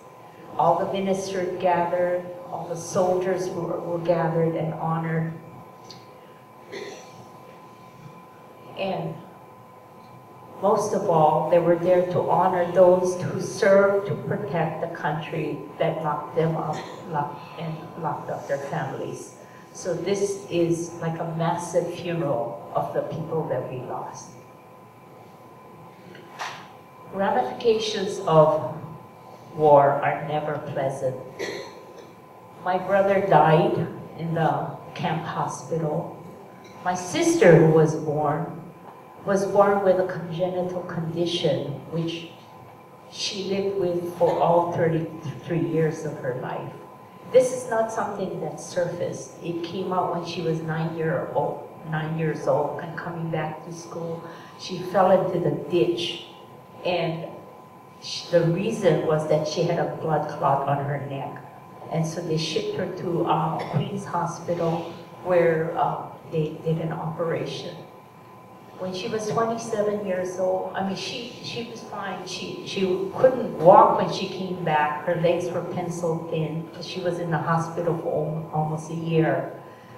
all the ministers gathered, all the soldiers were, were gathered and honored. And most of all, they were there to honor those who served to protect the country that locked them up locked, and locked up their families. So this is like a massive funeral of the people that we lost. Ramifications of war are never pleasant. My brother died in the camp hospital. My sister, who was born, was born with a congenital condition which she lived with for all 33 years of her life. This is not something that surfaced. It came out when she was nine year old, nine years old, and coming back to school, she fell into the ditch, and she, the reason was that she had a blood clot on her neck, and so they shipped her to uh, Queens Hospital, where uh, they did an operation when she was 27 years old, I mean, she, she was fine. She, she couldn't walk when she came back. Her legs were pencil thin because she was in the hospital for almost a year.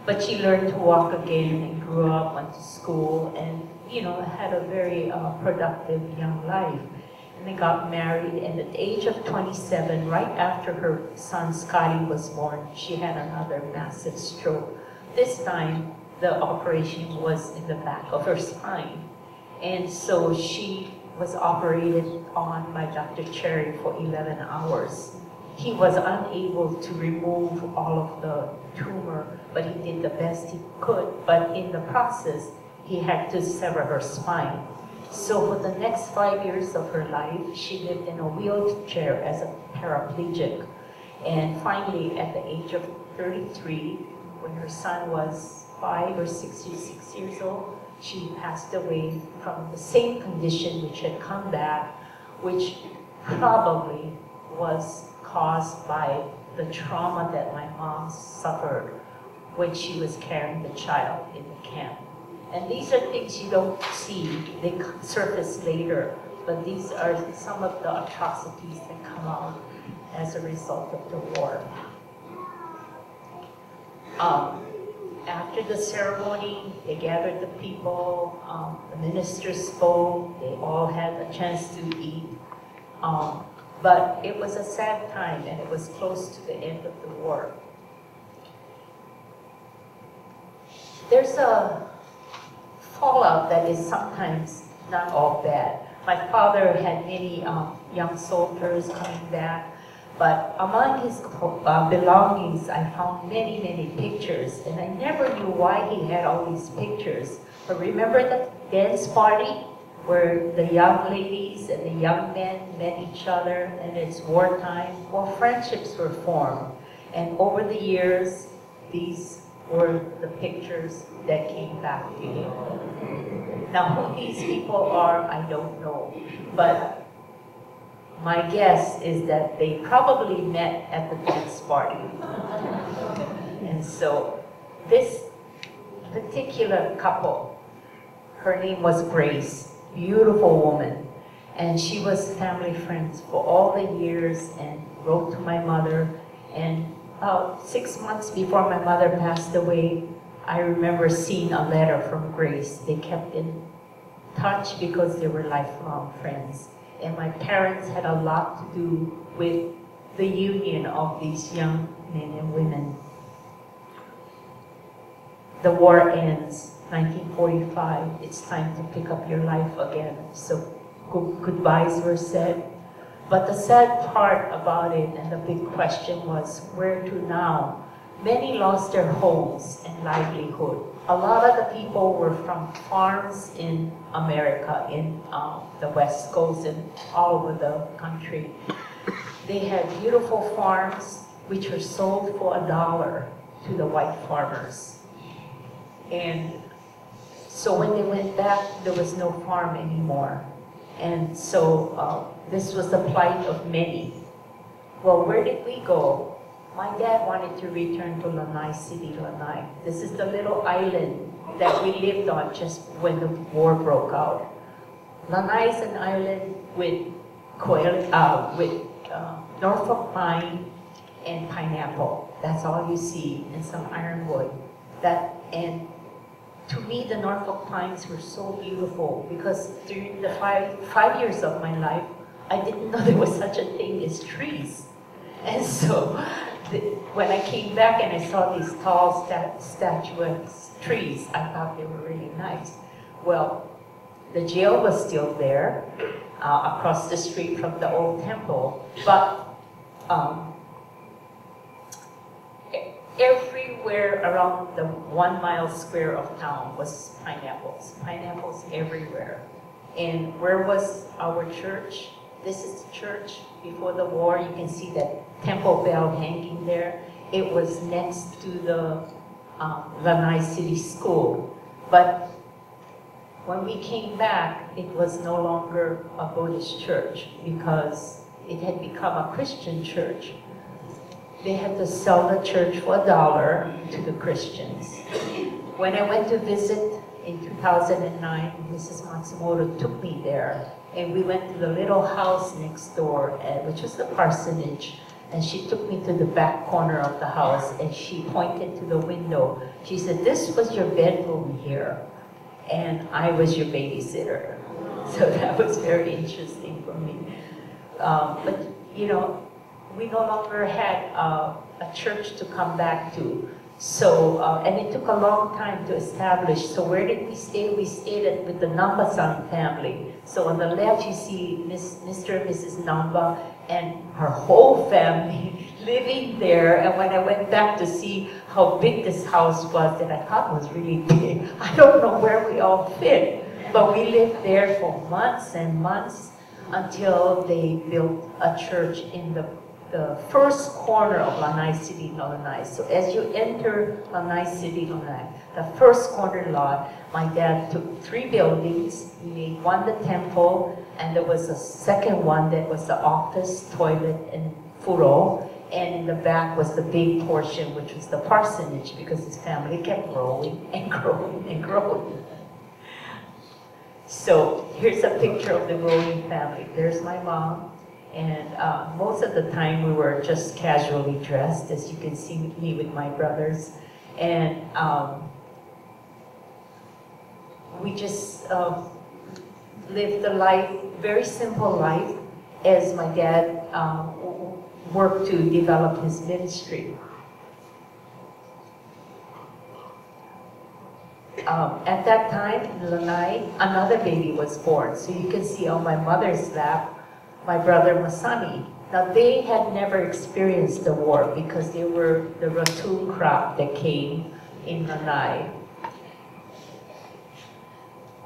But she learned to walk again and grew up, went to school, and, you know, had a very uh, productive young life. And they got married, and at the age of 27, right after her son Scotty was born, she had another massive stroke. This time, the operation was in the back of her spine. And so she was operated on by Dr. Cherry for 11 hours. He was unable to remove all of the tumor, but he did the best he could. But in the process, he had to sever her spine. So for the next five years of her life, she lived in a wheelchair as a paraplegic. And finally, at the age of 33, when her son was five or six years, six years old, she passed away from the same condition which had come back, which probably was caused by the trauma that my mom suffered when she was carrying the child in the camp. And these are things you don't see, they surface later, but these are some of the atrocities that come out as a result of the war. Um, after the ceremony, they gathered the people, um, the minister spoke, they all had a chance to eat. Um, but it was a sad time and it was close to the end of the war. there's a fallout that is sometimes not all bad. My father had many um, young soldiers coming back, but among his uh, belongings, I found many, many pictures, and I never knew why he had all these pictures. But remember the dance party where the young ladies and the young men met each other, and it's wartime? Well, friendships were formed, and over the years, these were the pictures that came back to him. Now, who these people are, I don't know. But my guess is that they probably met at the dance party. And so this particular couple, her name was Grace, beautiful woman. And she was family friends for all the years and wrote to my mother. And about six months before my mother passed away, I remember seeing a letter from Grace. They kept in touch because they were lifelong friends. And my parents had a lot to do with the union of these young men and women. The war ends, 1945. It's time to pick up your life again. So goodbyes were said. But the sad part about it and the big question was where to now? Many lost their homes and livelihood. A lot of the people were from farms in America, in um, the West Coast and all over the country. They had beautiful farms which were sold for a dollar to the white farmers. And so when they went back, there was no farm anymore. And so uh, this was the plight of many. Well, where did we go? My dad wanted to return to Lanai City, Lanai. This is the little island that we lived on just when the war broke out. Lanai is an island with, Coel, uh, with uh, Norfolk pine and pineapple. That's all you see, and some ironwood. That and to me, the Norfolk pines were so beautiful because during the five five years of my life, I didn't know there was such a thing as trees, and so the, when I came back and I saw these tall stat, statuesque trees, I thought they were really nice. Well, the jail was still there, uh, across the street from the old temple, but um, everywhere around the one mile square of town was pineapples, pineapples everywhere. And where was our church? This is the church before the war. You can see that temple bell hanging there. It was next to the um, Lanai City School. But when we came back, it was no longer a Buddhist church because it had become a Christian church. They had to sell the church for a dollar to the Christians. When I went to visit in 2009, Mrs. Matsumoto took me there and we went to the little house next door, uh, which was the parsonage. And she took me to the back corner of the house and she pointed to the window. She said, this was your bedroom here. And I was your babysitter. So that was very interesting for me. Um, but, you know, we no longer had uh, a church to come back to. So, uh, and it took a long time to establish. So where did we stay? We stayed at, with the Nambasan family. So on the left you see Miss, Mr. and Mrs. Namba and her whole family living there. And when I went back to see how big this house was that I thought was really big, I don't know where we all fit. But we lived there for months and months until they built a church in the the first corner of Lanai City, Lanai. So as you enter Lanai City, Lanai, the first corner lot, my dad took three buildings. He made one the temple, and there was a second one that was the office, toilet, and furo. And in the back was the big portion, which was the parsonage, because his family kept growing and growing and growing. So here's a picture of the growing family. There's my mom, and uh, most of the time we were just casually dressed, as you can see me with my brothers. And um, we just uh, lived a life, very simple life, as my dad uh, worked to develop his ministry. um, at that time in Lanai, another baby was born. So you can see on my mother's lap, my brother Masami. Now they had never experienced the war because they were the ratoon crop that came in Lanai.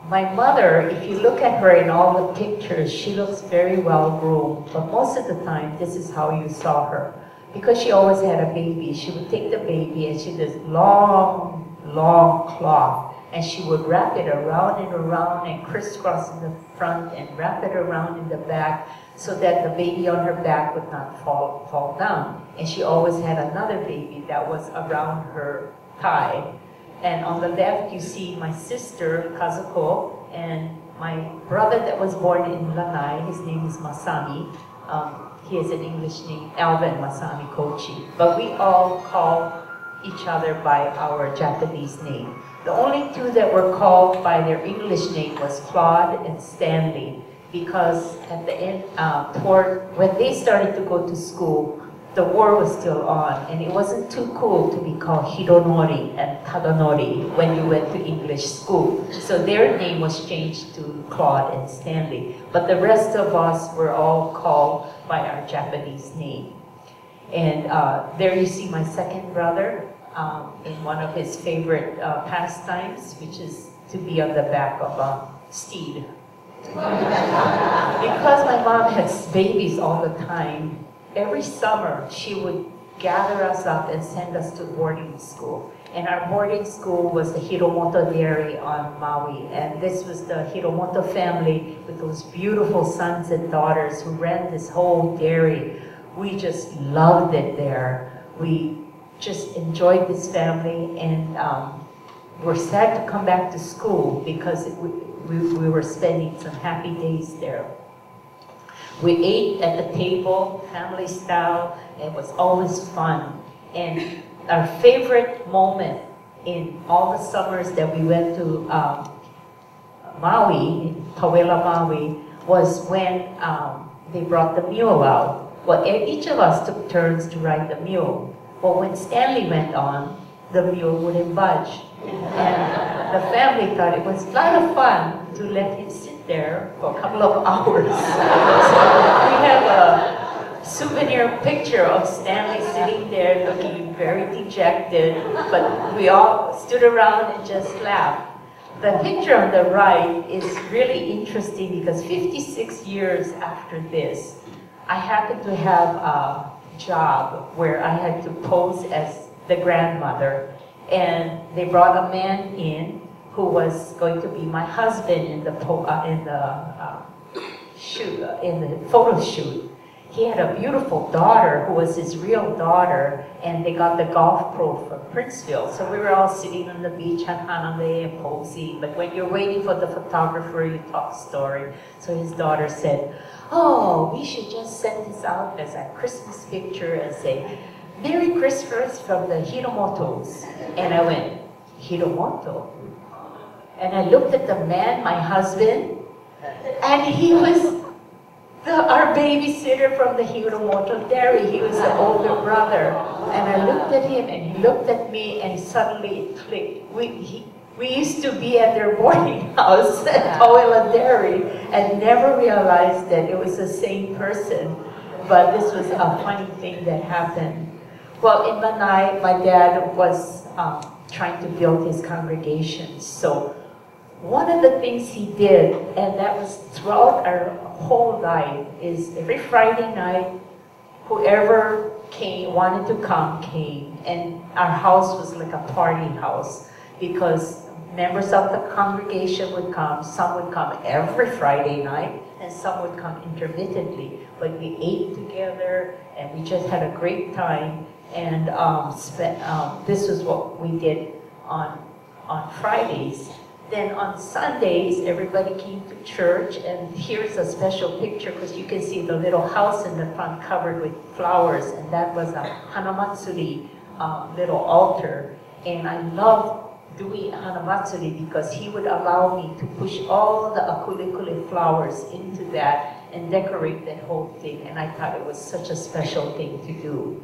My mother, if you look at her in all the pictures, she looks very well groomed, but most of the time, this is how you saw her. Because she always had a baby, she would take the baby and she this long, long cloth, and she would wrap it around and around and crisscross in the front and wrap it around in the back so that the baby on her back would not fall, fall down. And she always had another baby that was around her thigh and on the left, you see my sister, Kazuko, and my brother that was born in Lanai. His name is Masami. Um, he has an English name, Alvin Masami Kouchi. But we all call each other by our Japanese name. The only two that were called by their English name was Claude and Stanley, because at the end, uh, toward, when they started to go to school, the war was still on, and it wasn't too cool to be called Hironori and Tadanori when you went to English school. So their name was changed to Claude and Stanley. But the rest of us were all called by our Japanese name. And uh, there you see my second brother um, in one of his favorite uh, pastimes, which is to be on the back of a steed. Because my mom has babies all the time, every summer she would gather us up and send us to boarding school. And our boarding school was the Hiromoto Dairy on Maui. And this was the Hiromoto family with those beautiful sons and daughters who ran this whole dairy. We just loved it there. We just enjoyed this family and um, we're sad to come back to school because it, we, we, we were spending some happy days there. We ate at the table, family style. It was always fun. And our favorite moment in all the summers that we went to um, Maui, Pauwela Maui, was when um, they brought the mule out. Well, each of us took turns to ride the mule. But when Stanley went on, the mule wouldn't budge. And the family thought it was lot of fun to let him sit there for a couple of hours. so we have a souvenir picture of Stanley sitting there looking very dejected, but we all stood around and just laughed. The picture on the right is really interesting because 56 years after this, I happened to have a job where I had to pose as the grandmother and they brought a man in who was going to be my husband in the uh, in the uh, shoot uh, in the photo shoot. He had a beautiful daughter who was his real daughter, and they got the golf pro from Princeville. So we were all sitting on the beach at and posing. But when you're waiting for the photographer, you talk story. So his daughter said, "Oh, we should just send this out as a Christmas picture and say." Merry Christmas from the Hiromotos. And I went, Hiromoto? And I looked at the man, my husband, and he was the, our babysitter from the Hiromoto Dairy. He was the older brother. And I looked at him, and he looked at me, and suddenly it clicked. We, he, we used to be at their boarding house at Pauwela Dairy and never realized that it was the same person. But this was a funny thing that happened. Well, in Lanai, my dad was um, trying to build his congregation. So one of the things he did, and that was throughout our whole life, is every Friday night, whoever came, wanted to come, came. And our house was like a party house because members of the congregation would come. Some would come every Friday night, and some would come intermittently. But we ate together, and we just had a great time. And um, um, this was what we did on, on Fridays. Then on Sundays, everybody came to church, and here's a special picture because you can see the little house in the front covered with flowers, and that was a Hanamatsuri um, little altar. And I love doing Hanamatsuri because he would allow me to push all the akulikuli flowers into that and decorate that whole thing, and I thought it was such a special thing to do.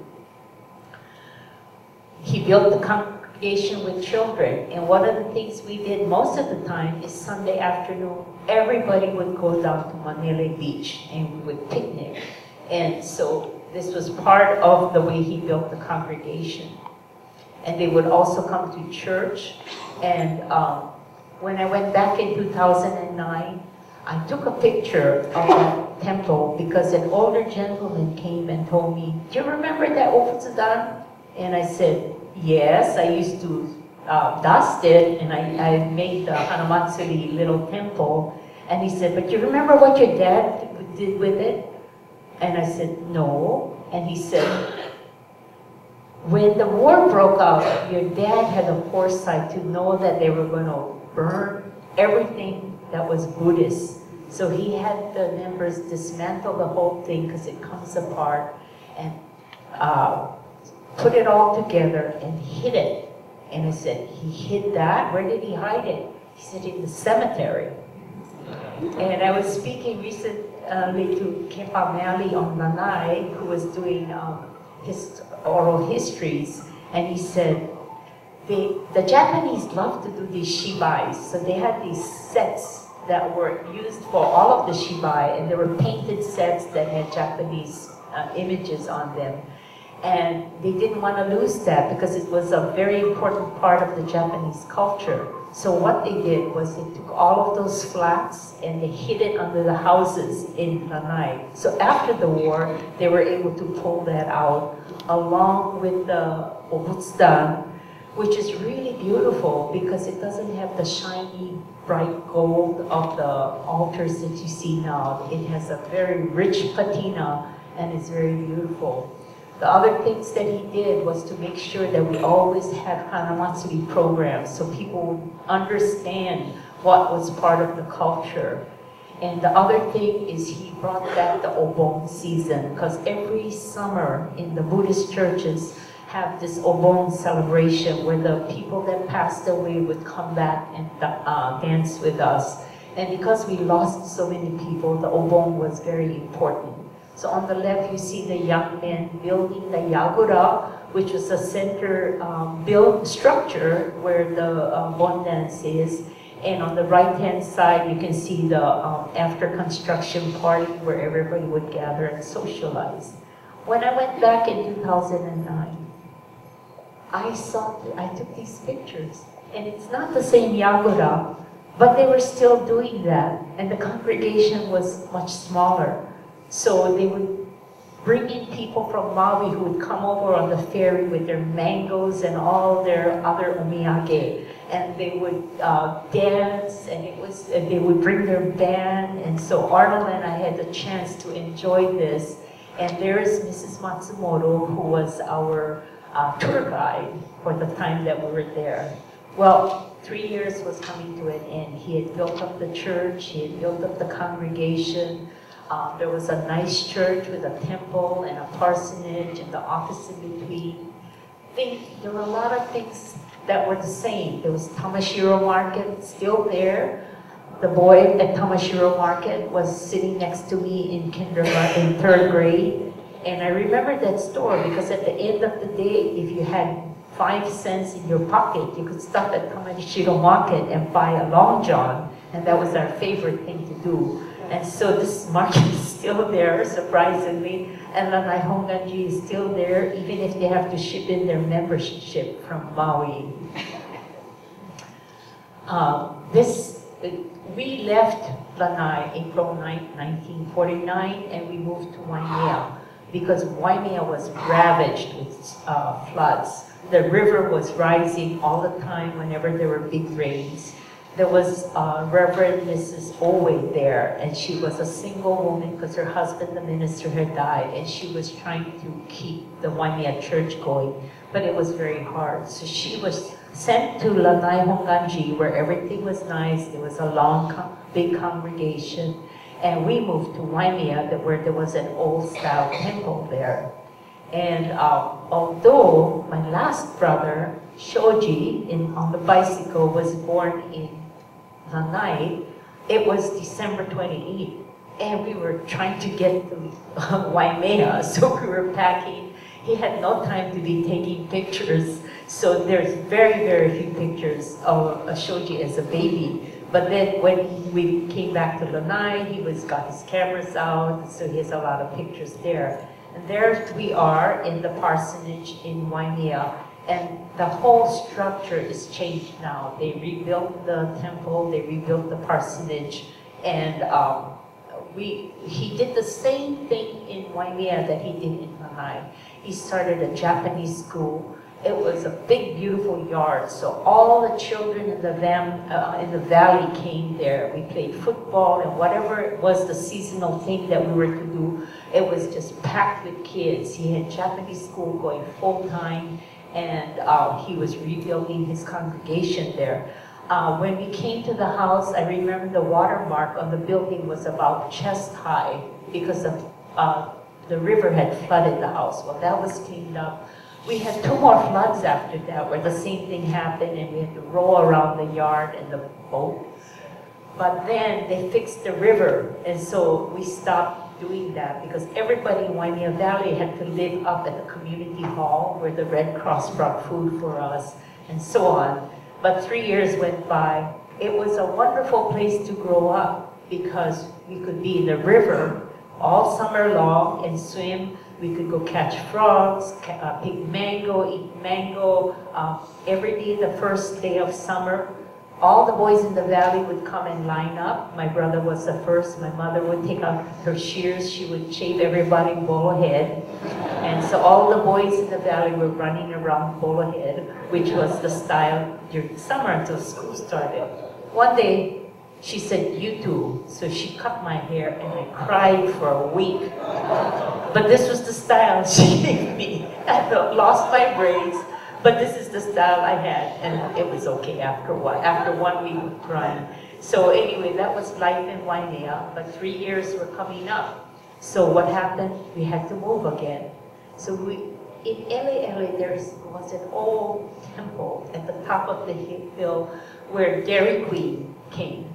He built the congregation with children, and one of the things we did most of the time is Sunday afternoon, everybody would go down to Manele Beach and we would picnic. And so this was part of the way he built the congregation. And they would also come to church. And um, when I went back in 2009, I took a picture of that temple because an older gentleman came and told me, Do you remember that Ofutsudan? And I said, Yes, I used to uh, dust it and I, I made the Hanamatsuri little temple. And he said, But you remember what your dad did with it? And I said, No. And he said, When the war broke out, your dad had the foresight to know that they were going to burn everything that was Buddhist. So he had the members dismantle the whole thing because it comes apart and uh, put it all together and hid it. And I said, he hid that? Where did he hide it? He said, in the cemetery. And I was speaking recently to Kepa Maly on Lanai, who was doing um, his oral histories, and he said, they, the Japanese love to do these shibais, so they had these sets that were used for all of the shibai, and there were painted sets that had Japanese uh, images on them. And they didn't want to lose that because it was a very important part of the Japanese culture. So what they did was they took all of those flats and they hid it under the houses in Lanai. So after the war, they were able to pull that out along with the Obutsudan, which is really beautiful because it doesn't have the shiny bright gold of the altars that you see now. It has a very rich patina and it's very beautiful. The other things that he did was to make sure that we always had Hanamatsuri programs so people would understand what was part of the culture. And the other thing is he brought back the Obon season because every summer in the Buddhist churches have this Obon celebration where the people that passed away would come back and uh, dance with us. And because we lost so many people, the Obon was very important. So on the left, you see the young men building the Yagura, which was a center um, built structure where the uh, Bon dance is. And on the right-hand side, you can see the um, after construction party where everybody would gather and socialize. When I went back in 2009, I saw, I took these pictures, and it's not the same Yagura, but they were still doing that, and the congregation was much smaller. So they would bring in people from Maui who would come over on the ferry with their mangoes and all their other omiyage. And they would uh, dance, and it was and they would bring their band. And so Arnold and I had the chance to enjoy this. And there's Mrs. Matsumoto, who was our uh, tour guide for the time that we were there. Well, three years was coming to an end. He had built up the church, he had built up the congregation. Um, there was a nice church with a temple and a parsonage and the office in between. Think there were a lot of things that were the same. There was Tamashiro Market still there. The boy at Tamashiro Market was sitting next to me in kindergarten, in third grade. And I remember that store because at the end of the day, if you had five cents in your pocket, you could stop at Tamashiro Market and buy a long john. And that was our favorite thing to do. And so this market is still there, surprisingly, and Lanai Hongwanji is still there, even if they have to ship in their membership from Maui. Um, this, we left Lanai April 9, 1949, and we moved to Waimea because Waimea was ravaged with uh, floods. The river was rising all the time whenever there were big rains there was uh, Reverend Mrs. Owe there, and she was a single woman because her husband, the minister, had died, and she was trying to keep the Waimea church going, but it was very hard. So she was sent to Lanai Hongwanji, where everything was nice. There was a long, big congregation, and we moved to Waimea, where there was an old-style temple there. And uh, although my last brother, Shoji, in, on the bicycle, was born in the night, it was December 28th, and we were trying to get to Waimea, so we were packing. He had no time to be taking pictures, So there's very, very few pictures of Shoji as a baby. But then when we came back to Lanai, he was got his cameras out, so he has a lot of pictures there. And there we are in the parsonage in Waimea, and the whole structure is changed now. They rebuilt the temple, they rebuilt the parsonage, and um, we, he did the same thing in Waimea that he did in Lanai. He started a Japanese school. It was a big, beautiful yard. So all the children in the, vam, uh, in the valley came there. We played football and whatever was the seasonal thing that we were to do, it was just packed with kids. He had Japanese school going full time and uh, he was rebuilding his congregation there. Uh, when we came to the house, I remember the watermark on the building was about chest high because of, uh, the river had flooded the house. Well, that was cleaned up. We had two more floods after that where the same thing happened and we had to row around the yard in the boat. But then they fixed the river and so we stopped doing that because everybody in Waimea Valley had to live up at the community hall where the Red Cross brought food for us and so on. But three years went by. It was a wonderful place to grow up because we could be in the river all summer long and swim. We could go catch frogs, uh, pick mango, eat mango. Uh, every day, the first day of summer, all the boys in the valley would come and line up. My brother was the first. My mother would take out her shears. She would shave everybody bald head. And so all the boys in the valley were running around bald head, which was the style during summer until school started. One day, she said, you too. So she cut my hair and I cried for a week. But this was the style she gave me. I lost my braids, but this is the style I had. And it was okay after while, after one week of crying. So anyway, that was life in Waimea, but three years were coming up. So what happened? We had to move again. So we, in Ele there was an old temple at the top of the hill where Dairy Queen came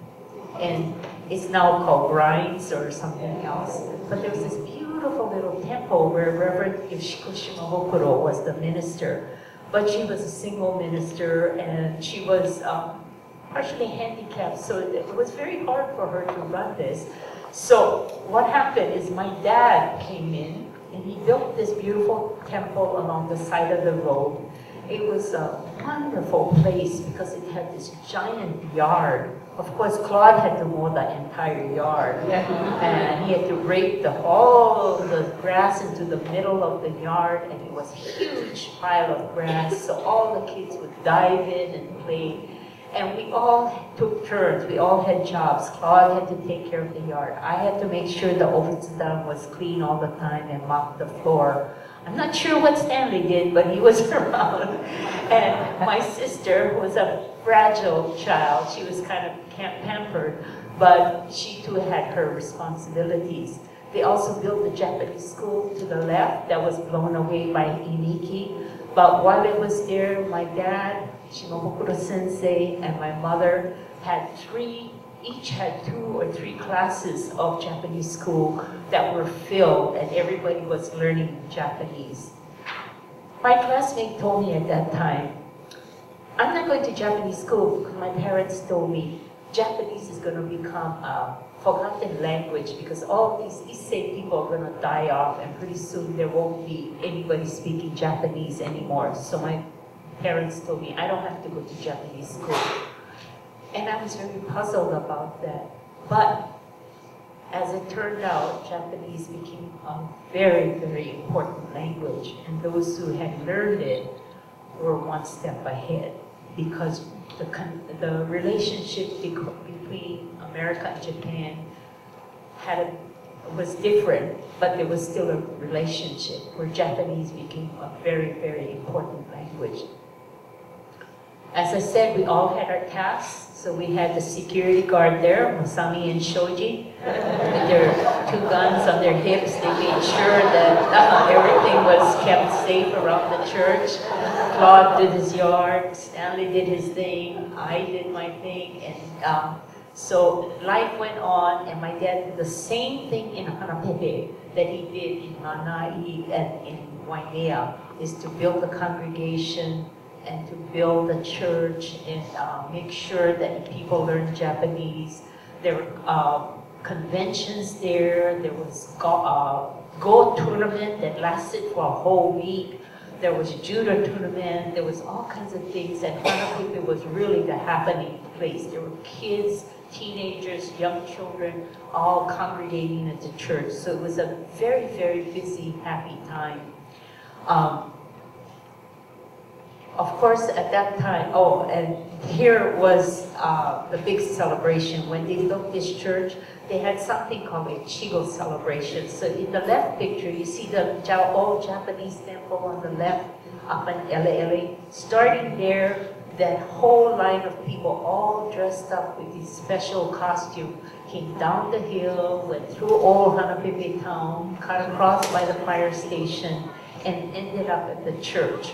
and it's now called Grinds or something else. But there was this beautiful little temple where Reverend Yoshiko Shimabukuro was the minister. But she was a single minister and she was um, partially handicapped, so it was very hard for her to run this. So what happened is my dad came in and he built this beautiful temple along the side of the road. It was a wonderful place because it had this giant yard of course, Claude had to mow the entire yard. And he had to rake the, all the grass into the middle of the yard, and it was a huge pile of grass, so all the kids would dive in and play. And we all took turns, we all had jobs. Claude had to take care of the yard. I had to make sure the Obutsudan was clean all the time and mop the floor. I'm not sure what Stanley did, but he was around. And my sister, was a fragile child, she was kind of pampered, but she too had her responsibilities. They also built the Japanese school to the left that was blown away by Iniki. But while it was there, my dad, Shimabukuro sensei, and my mother had three each had two or three classes of Japanese school that were filled and everybody was learning Japanese. My classmate told me at that time, I'm not going to Japanese school because my parents told me Japanese is going to become a forgotten language because all these Issei people are going to die off and pretty soon there won't be anybody speaking Japanese anymore. So my parents told me I don't have to go to Japanese school. And I was very puzzled about that. But as it turned out, Japanese became a very, very important language. And those who had learned it were one step ahead because the, the relationship between America and Japan had a, was different, but there was still a relationship where Japanese became a very, very important language. As I said, we all had our tasks. So we had the security guard there, Masami and Shoji, with their two guns on their hips. They made sure that uh, everything was kept safe around the church. Claude did his yard, Stanley did his thing, I did my thing, and um, so life went on, and my dad did the same thing in Hanapepe that he did in Lanai and in Waimea, is to build a congregation and to build a church and uh, make sure that people learn Japanese. There were uh, conventions there. There was go, uh, go tournament that lasted for a whole week. There was judo tournament. There was all kinds of things, and Hanapepe was really the happening place. There were kids, teenagers, young children, all congregating at the church. So it was a very, very busy, happy time. Um, of course, at that time, oh, and here was uh, the big celebration. When they built this church, they had something called a Chigo celebration. So in the left picture, you see the old Japanese temple on the left up in LA. Starting there, that whole line of people all dressed up with these special costume came down the hill, went through old Hanapepe town, cut across by the fire station, and ended up at the church.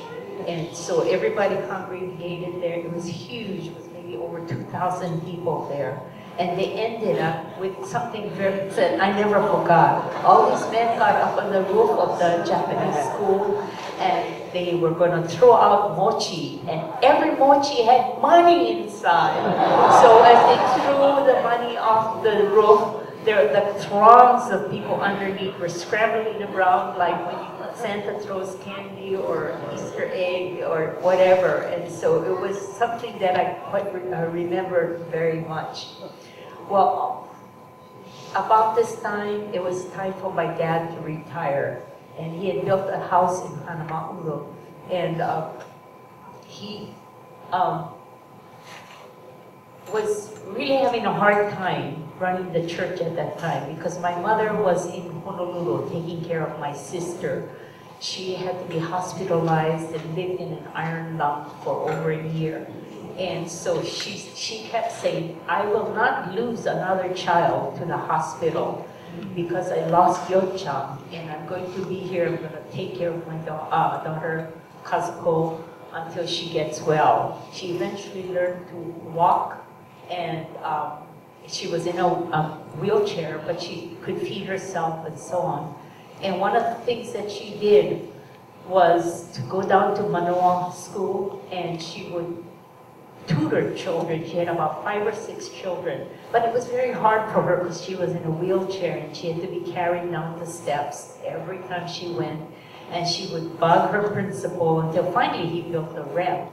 And so everybody congregated there. It was huge. It was maybe over 2,000 people there. And they ended up with something very, said, I never forgot. All these men got up on the roof of the Japanese school and they were going to throw out mochi. And every mochi had money inside. So as they threw the money off the roof, there, the throngs of people underneath were scrambling around like when Santa throws candy or Easter egg or whatever. And so it was something that I quite re uh, remember very much. Well, about this time, it was time for my dad to retire. And he had built a house in Hanama'ulu. And uh, he um, was really having a hard time running the church at that time because my mother was in Honolulu taking care of my sister she had to be hospitalized and lived in an iron lung for over a year. And so she, she kept saying, I will not lose another child to the hospital because I lost Yocham and I'm going to be here, I'm going to take care of my da uh, daughter, Kazuko, until she gets well. She eventually learned to walk and um, she was in a, a wheelchair, but she could feed herself and so on. And one of the things that she did was to go down to Manoa School and she would tutor children. She had about five or six children. But it was very hard for her because she was in a wheelchair and she had to be carried down the steps every time she went. And she would bug her principal until finally he built a ramp.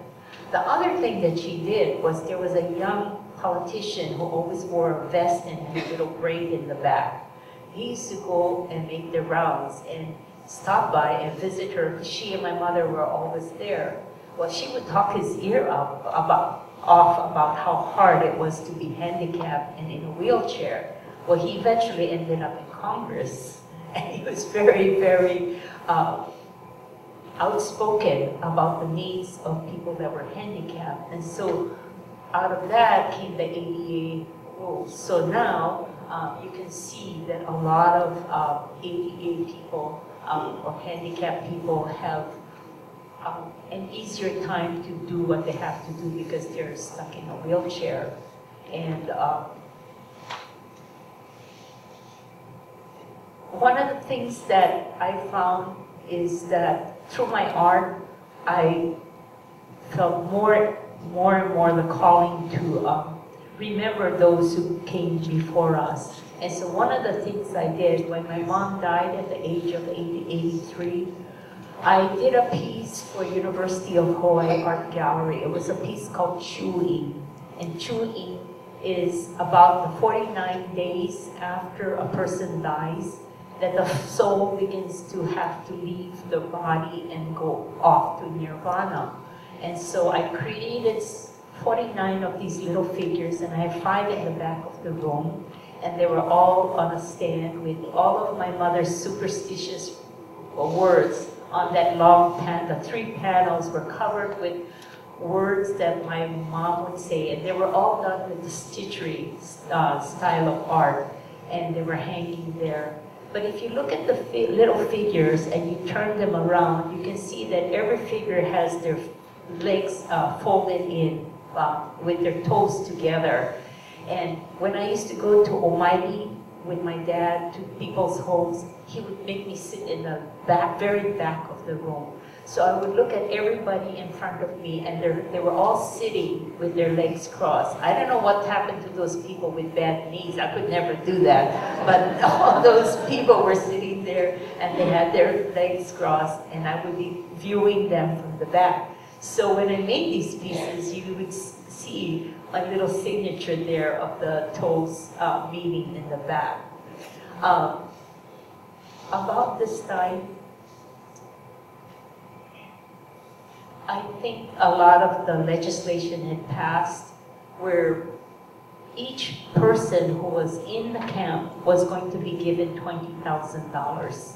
The other thing that she did was there was a young politician who always wore a vest and had a little braid in the back he used to go and make the rounds and stop by and visit her. She and my mother were always there. Well, she would talk his ear up about, off about how hard it was to be handicapped and in a wheelchair. Well, he eventually ended up in Congress, and he was very, very uh, outspoken about the needs of people that were handicapped. And so out of that came the ADA rules. So now um, you can see that a lot of um, ADA people um, or handicapped people have um, an easier time to do what they have to do because they're stuck in a wheelchair. And um, one of the things that I found is that through my art, I felt more, more and more the calling to um, remember those who came before us. And so one of the things I did when my mom died at the age of 83, I did a piece for University of Hawaii Art Gallery. It was a piece called Chu'i. And Chu'i is about the 49 days after a person dies that the soul begins to have to leave the body and go off to nirvana. And so I created 49 of these little figures, and I have five in the back of the room, and they were all on a stand with all of my mother's superstitious words on that long pan. The three panels were covered with words that my mom would say, and they were all done with the stitchery uh, style of art, and they were hanging there. But if you look at the fi little figures and you turn them around, you can see that every figure has their legs uh, folded in uh, with their toes together. And when I used to go to Omairi with my dad to people's homes, he would make me sit in the back, very back of the room. So I would look at everybody in front of me, and they were all sitting with their legs crossed. I don't know what happened to those people with bad knees. I could never do that. But all those people were sitting there, and they had their legs crossed, and I would be viewing them from the back. So when I made these pieces, you would see a little signature there of the toes uh, meeting in the back. Um, about this time, I think a lot of the legislation had passed where each person who was in the camp was going to be given $20,000.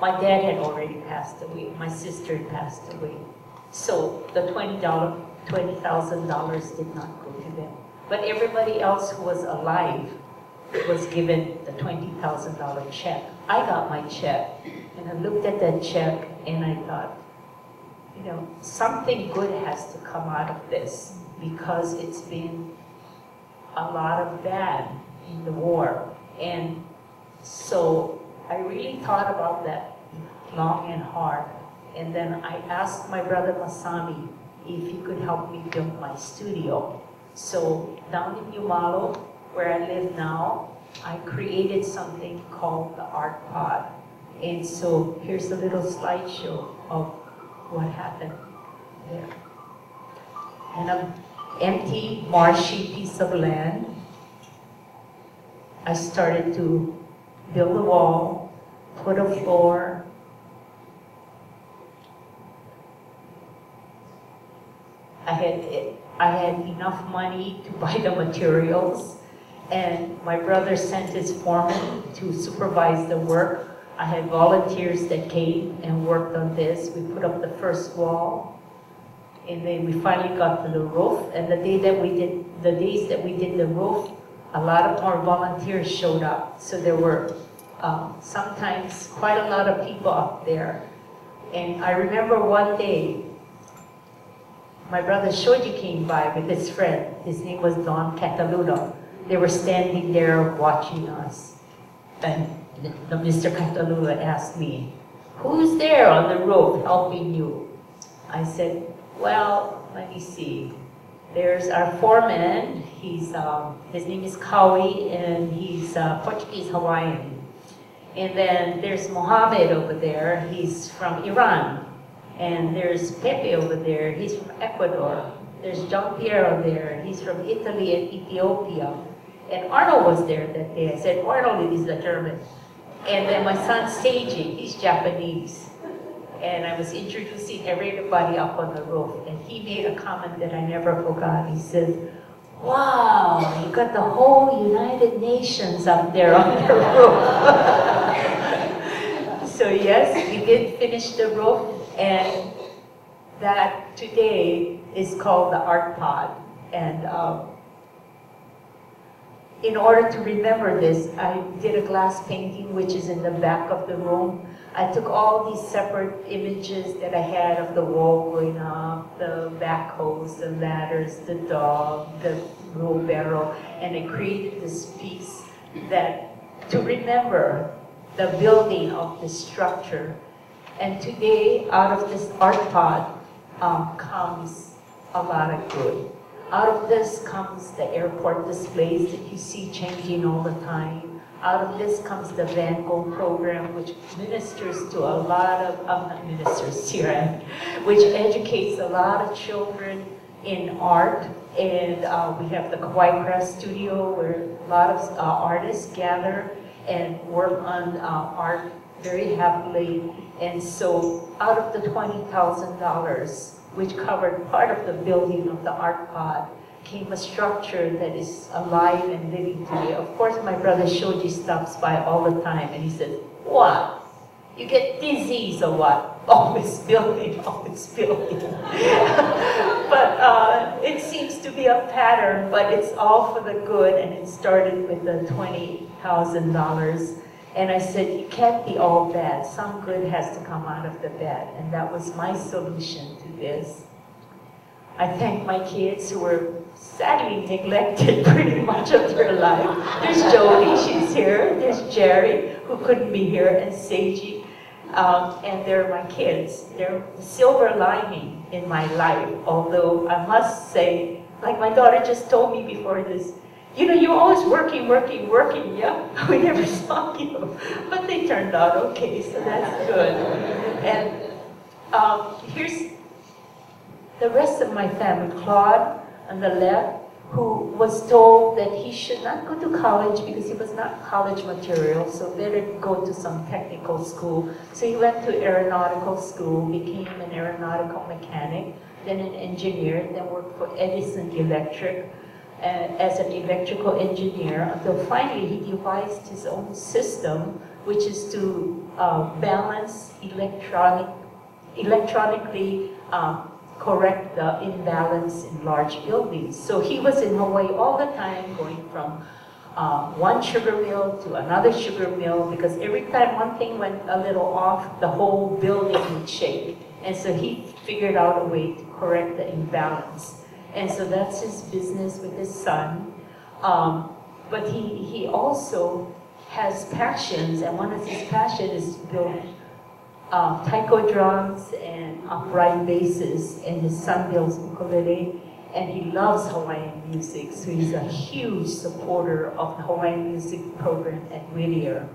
My dad had already passed away, my sister had passed away. So the $20, $20,000 did not go to them. But everybody else who was alive was given the $20,000 check. I got my check, and I looked at that check, and I thought, you know, something good has to come out of this because it's been a lot of bad in the war. And so I really thought about that long and hard. And then I asked my brother Masami if he could help me build my studio. So down in Yumalo, where I live now, I created something called the Art Pod. And so here's a little slideshow of what happened there. And an empty, marshy piece of land. I started to build a wall, put a floor. I had, I had enough money to buy the materials, and my brother sent his foreman to supervise the work. I had volunteers that came and worked on this. We put up the first wall, and then we finally got to the roof. And the day that we did, the days that we did the roof, a lot of more volunteers showed up. So there were um, sometimes quite a lot of people up there. And I remember one day, my brother Shoji came by with his friend. His name was Don Cataluno. They were standing there watching us. And the, Mr. Cataluno asked me, who's there on the roof helping you? I said, well, let me see. There's our foreman. He's, um, his name is Kawi, and he's uh, Portuguese Hawaiian. And then there's Mohammed over there. He's from Iran. And there's Pepe over there. He's from Ecuador. There's John Piero there. He's from Italy and Ethiopia. And Arnold was there that day. I said, Arnold is a German. And then my son Seiji, he's Japanese. And I was introducing everybody up on the roof. And he made a comment that I never forgot. He said, wow, you got the whole United Nations up there on the roof. so yes, we did finish the roof. And that today is called the Art Pod. And um, in order to remember this, I did a glass painting which is in the back of the room. I took all these separate images that I had of the wall going up, the backhoes, the ladders, the dog, the wheelbarrow, and I created this piece that to remember the building of the structure. And today, out of this art pod um, comes a lot of good. Out of this comes the airport displays that you see changing all the time. Out of this comes the Van Gogh program, which ministers to a lot of, um, not ministers here, which educates a lot of children in art. And uh, we have the Kauai Craft Studio where a lot of uh, artists gather and work on uh, art very happily. And so out of the $20,000, which covered part of the building of the art pod, came a structure that is alive and living today. Of course, my brother Shoji stops by all the time and he says, what? You get disease or what? Always building, always building. but uh, it seems to be a pattern, but it's all for the good and it started with the $20,000. And I said, it can't be all bad. Some good has to come out of the bad. And that was my solution to this. I thank my kids who were sadly neglected pretty much of their life. There's Jody, she's here. There's Jerry, who couldn't be here, and Seiji. Um, and they're my kids. They're the silver lining in my life. Although I must say, like my daughter just told me before this, you know, you're always working, working, working, yeah? We never saw you. But they turned out okay, so that's good. And um, here's the rest of my family. Claude on the left, who was told that he should not go to college because he was not college material, so better go to some technical school. So he went to aeronautical school, became an aeronautical mechanic, then an engineer, then worked for Edison Electric uh, as an electrical engineer until finally he devised his own system, which is to uh, balance electronic, electronically um, correct the imbalance in large buildings. So he was in Hawaii all the time, going from uh, one sugar mill to another sugar mill, because every time one thing went a little off, the whole building would shake. And so he figured out a way to correct the imbalance. And so that's his business with his son. Um, but he, he also has passions, and one of his passions is to build uh, taiko drums and upright basses, and his son builds ukulele, and he loves Hawaiian music, so he's a huge supporter of the Hawaiian music program at Whittier.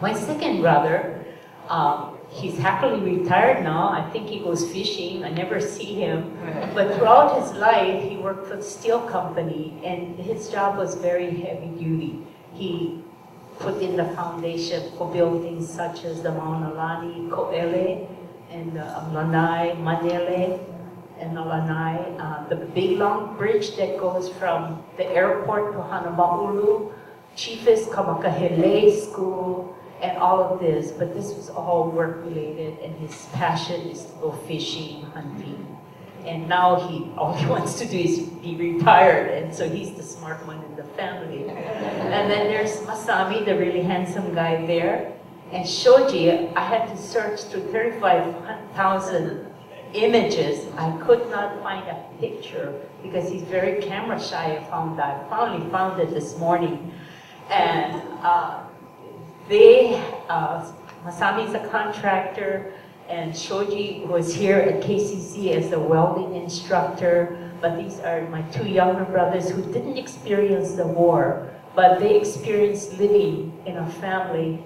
My second brother, um, he's happily retired now. I think he goes fishing. I never see him. But throughout his life, he worked for the steel company, and his job was very heavy duty. He put in the foundation for buildings such as the Mauna Lani, Ko'ele, and the Lanai, Manele, and the Lanai. Uh, the big long bridge that goes from the airport to Hanama'ulu, Chiefess Kamakahelei School, and all of this. But this was all work related, and his passion is to go fishing, hunting. And now he, all he wants to do is be retired, and so he's the smart one in the family. And then there's Masami, the really handsome guy there. And Shoji, I had to search through 35,000 images. I could not find a picture because he's very camera shy. I found that. I finally found it this morning. And uh, they, uh, Masami's a contractor, and Shoji was here at KCC as a welding instructor, but these are my two younger brothers who didn't experience the war, but they experienced living in a family.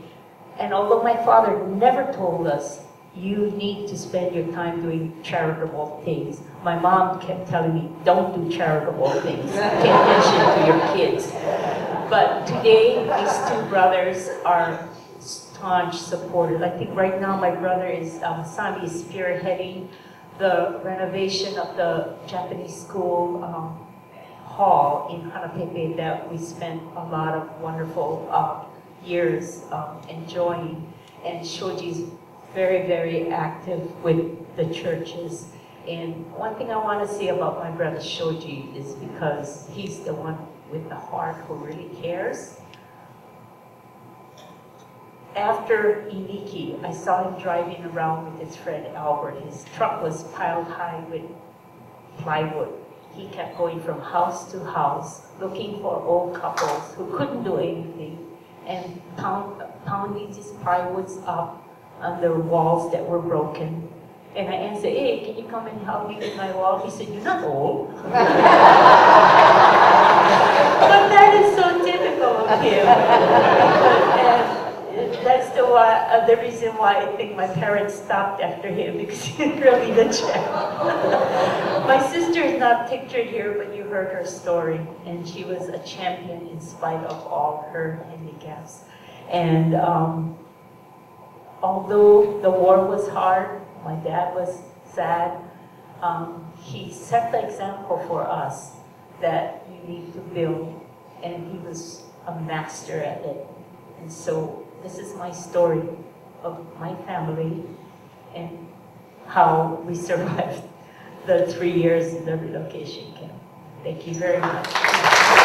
And although my father never told us, you need to spend your time doing charitable things, my mom kept telling me, don't do charitable things, pay attention to your kids. But today, these two brothers are staunch supporters. I think right now my brother is, um, Sami is spearheading the renovation of the Japanese school um, hall in Hanapepe that we spent a lot of wonderful uh, years um, enjoying. And Shoji's very, very active with the churches. And one thing I want to say about my brother Shoji is because he's the one with the heart who really cares after Iniki, I saw him driving around with his friend Albert. His truck was piled high with plywood. He kept going from house to house looking for old couples who couldn't do anything and pound, pounding these plywoods up on the walls that were broken. And I answered, hey, can you come and help me with my wall? He said, you're not old. but that is so typical of him. and, that's the, why, uh, the reason why I think my parents stopped after him because he really the check. my sister is not pictured here, but you heard her story, and she was a champion in spite of all her handicaps. And um, although the war was hard, my dad was sad, um, he set the example for us that need to build, and he was a master at it. And so this is my story of my family and how we survived the three years in the relocation camp. Thank you very much.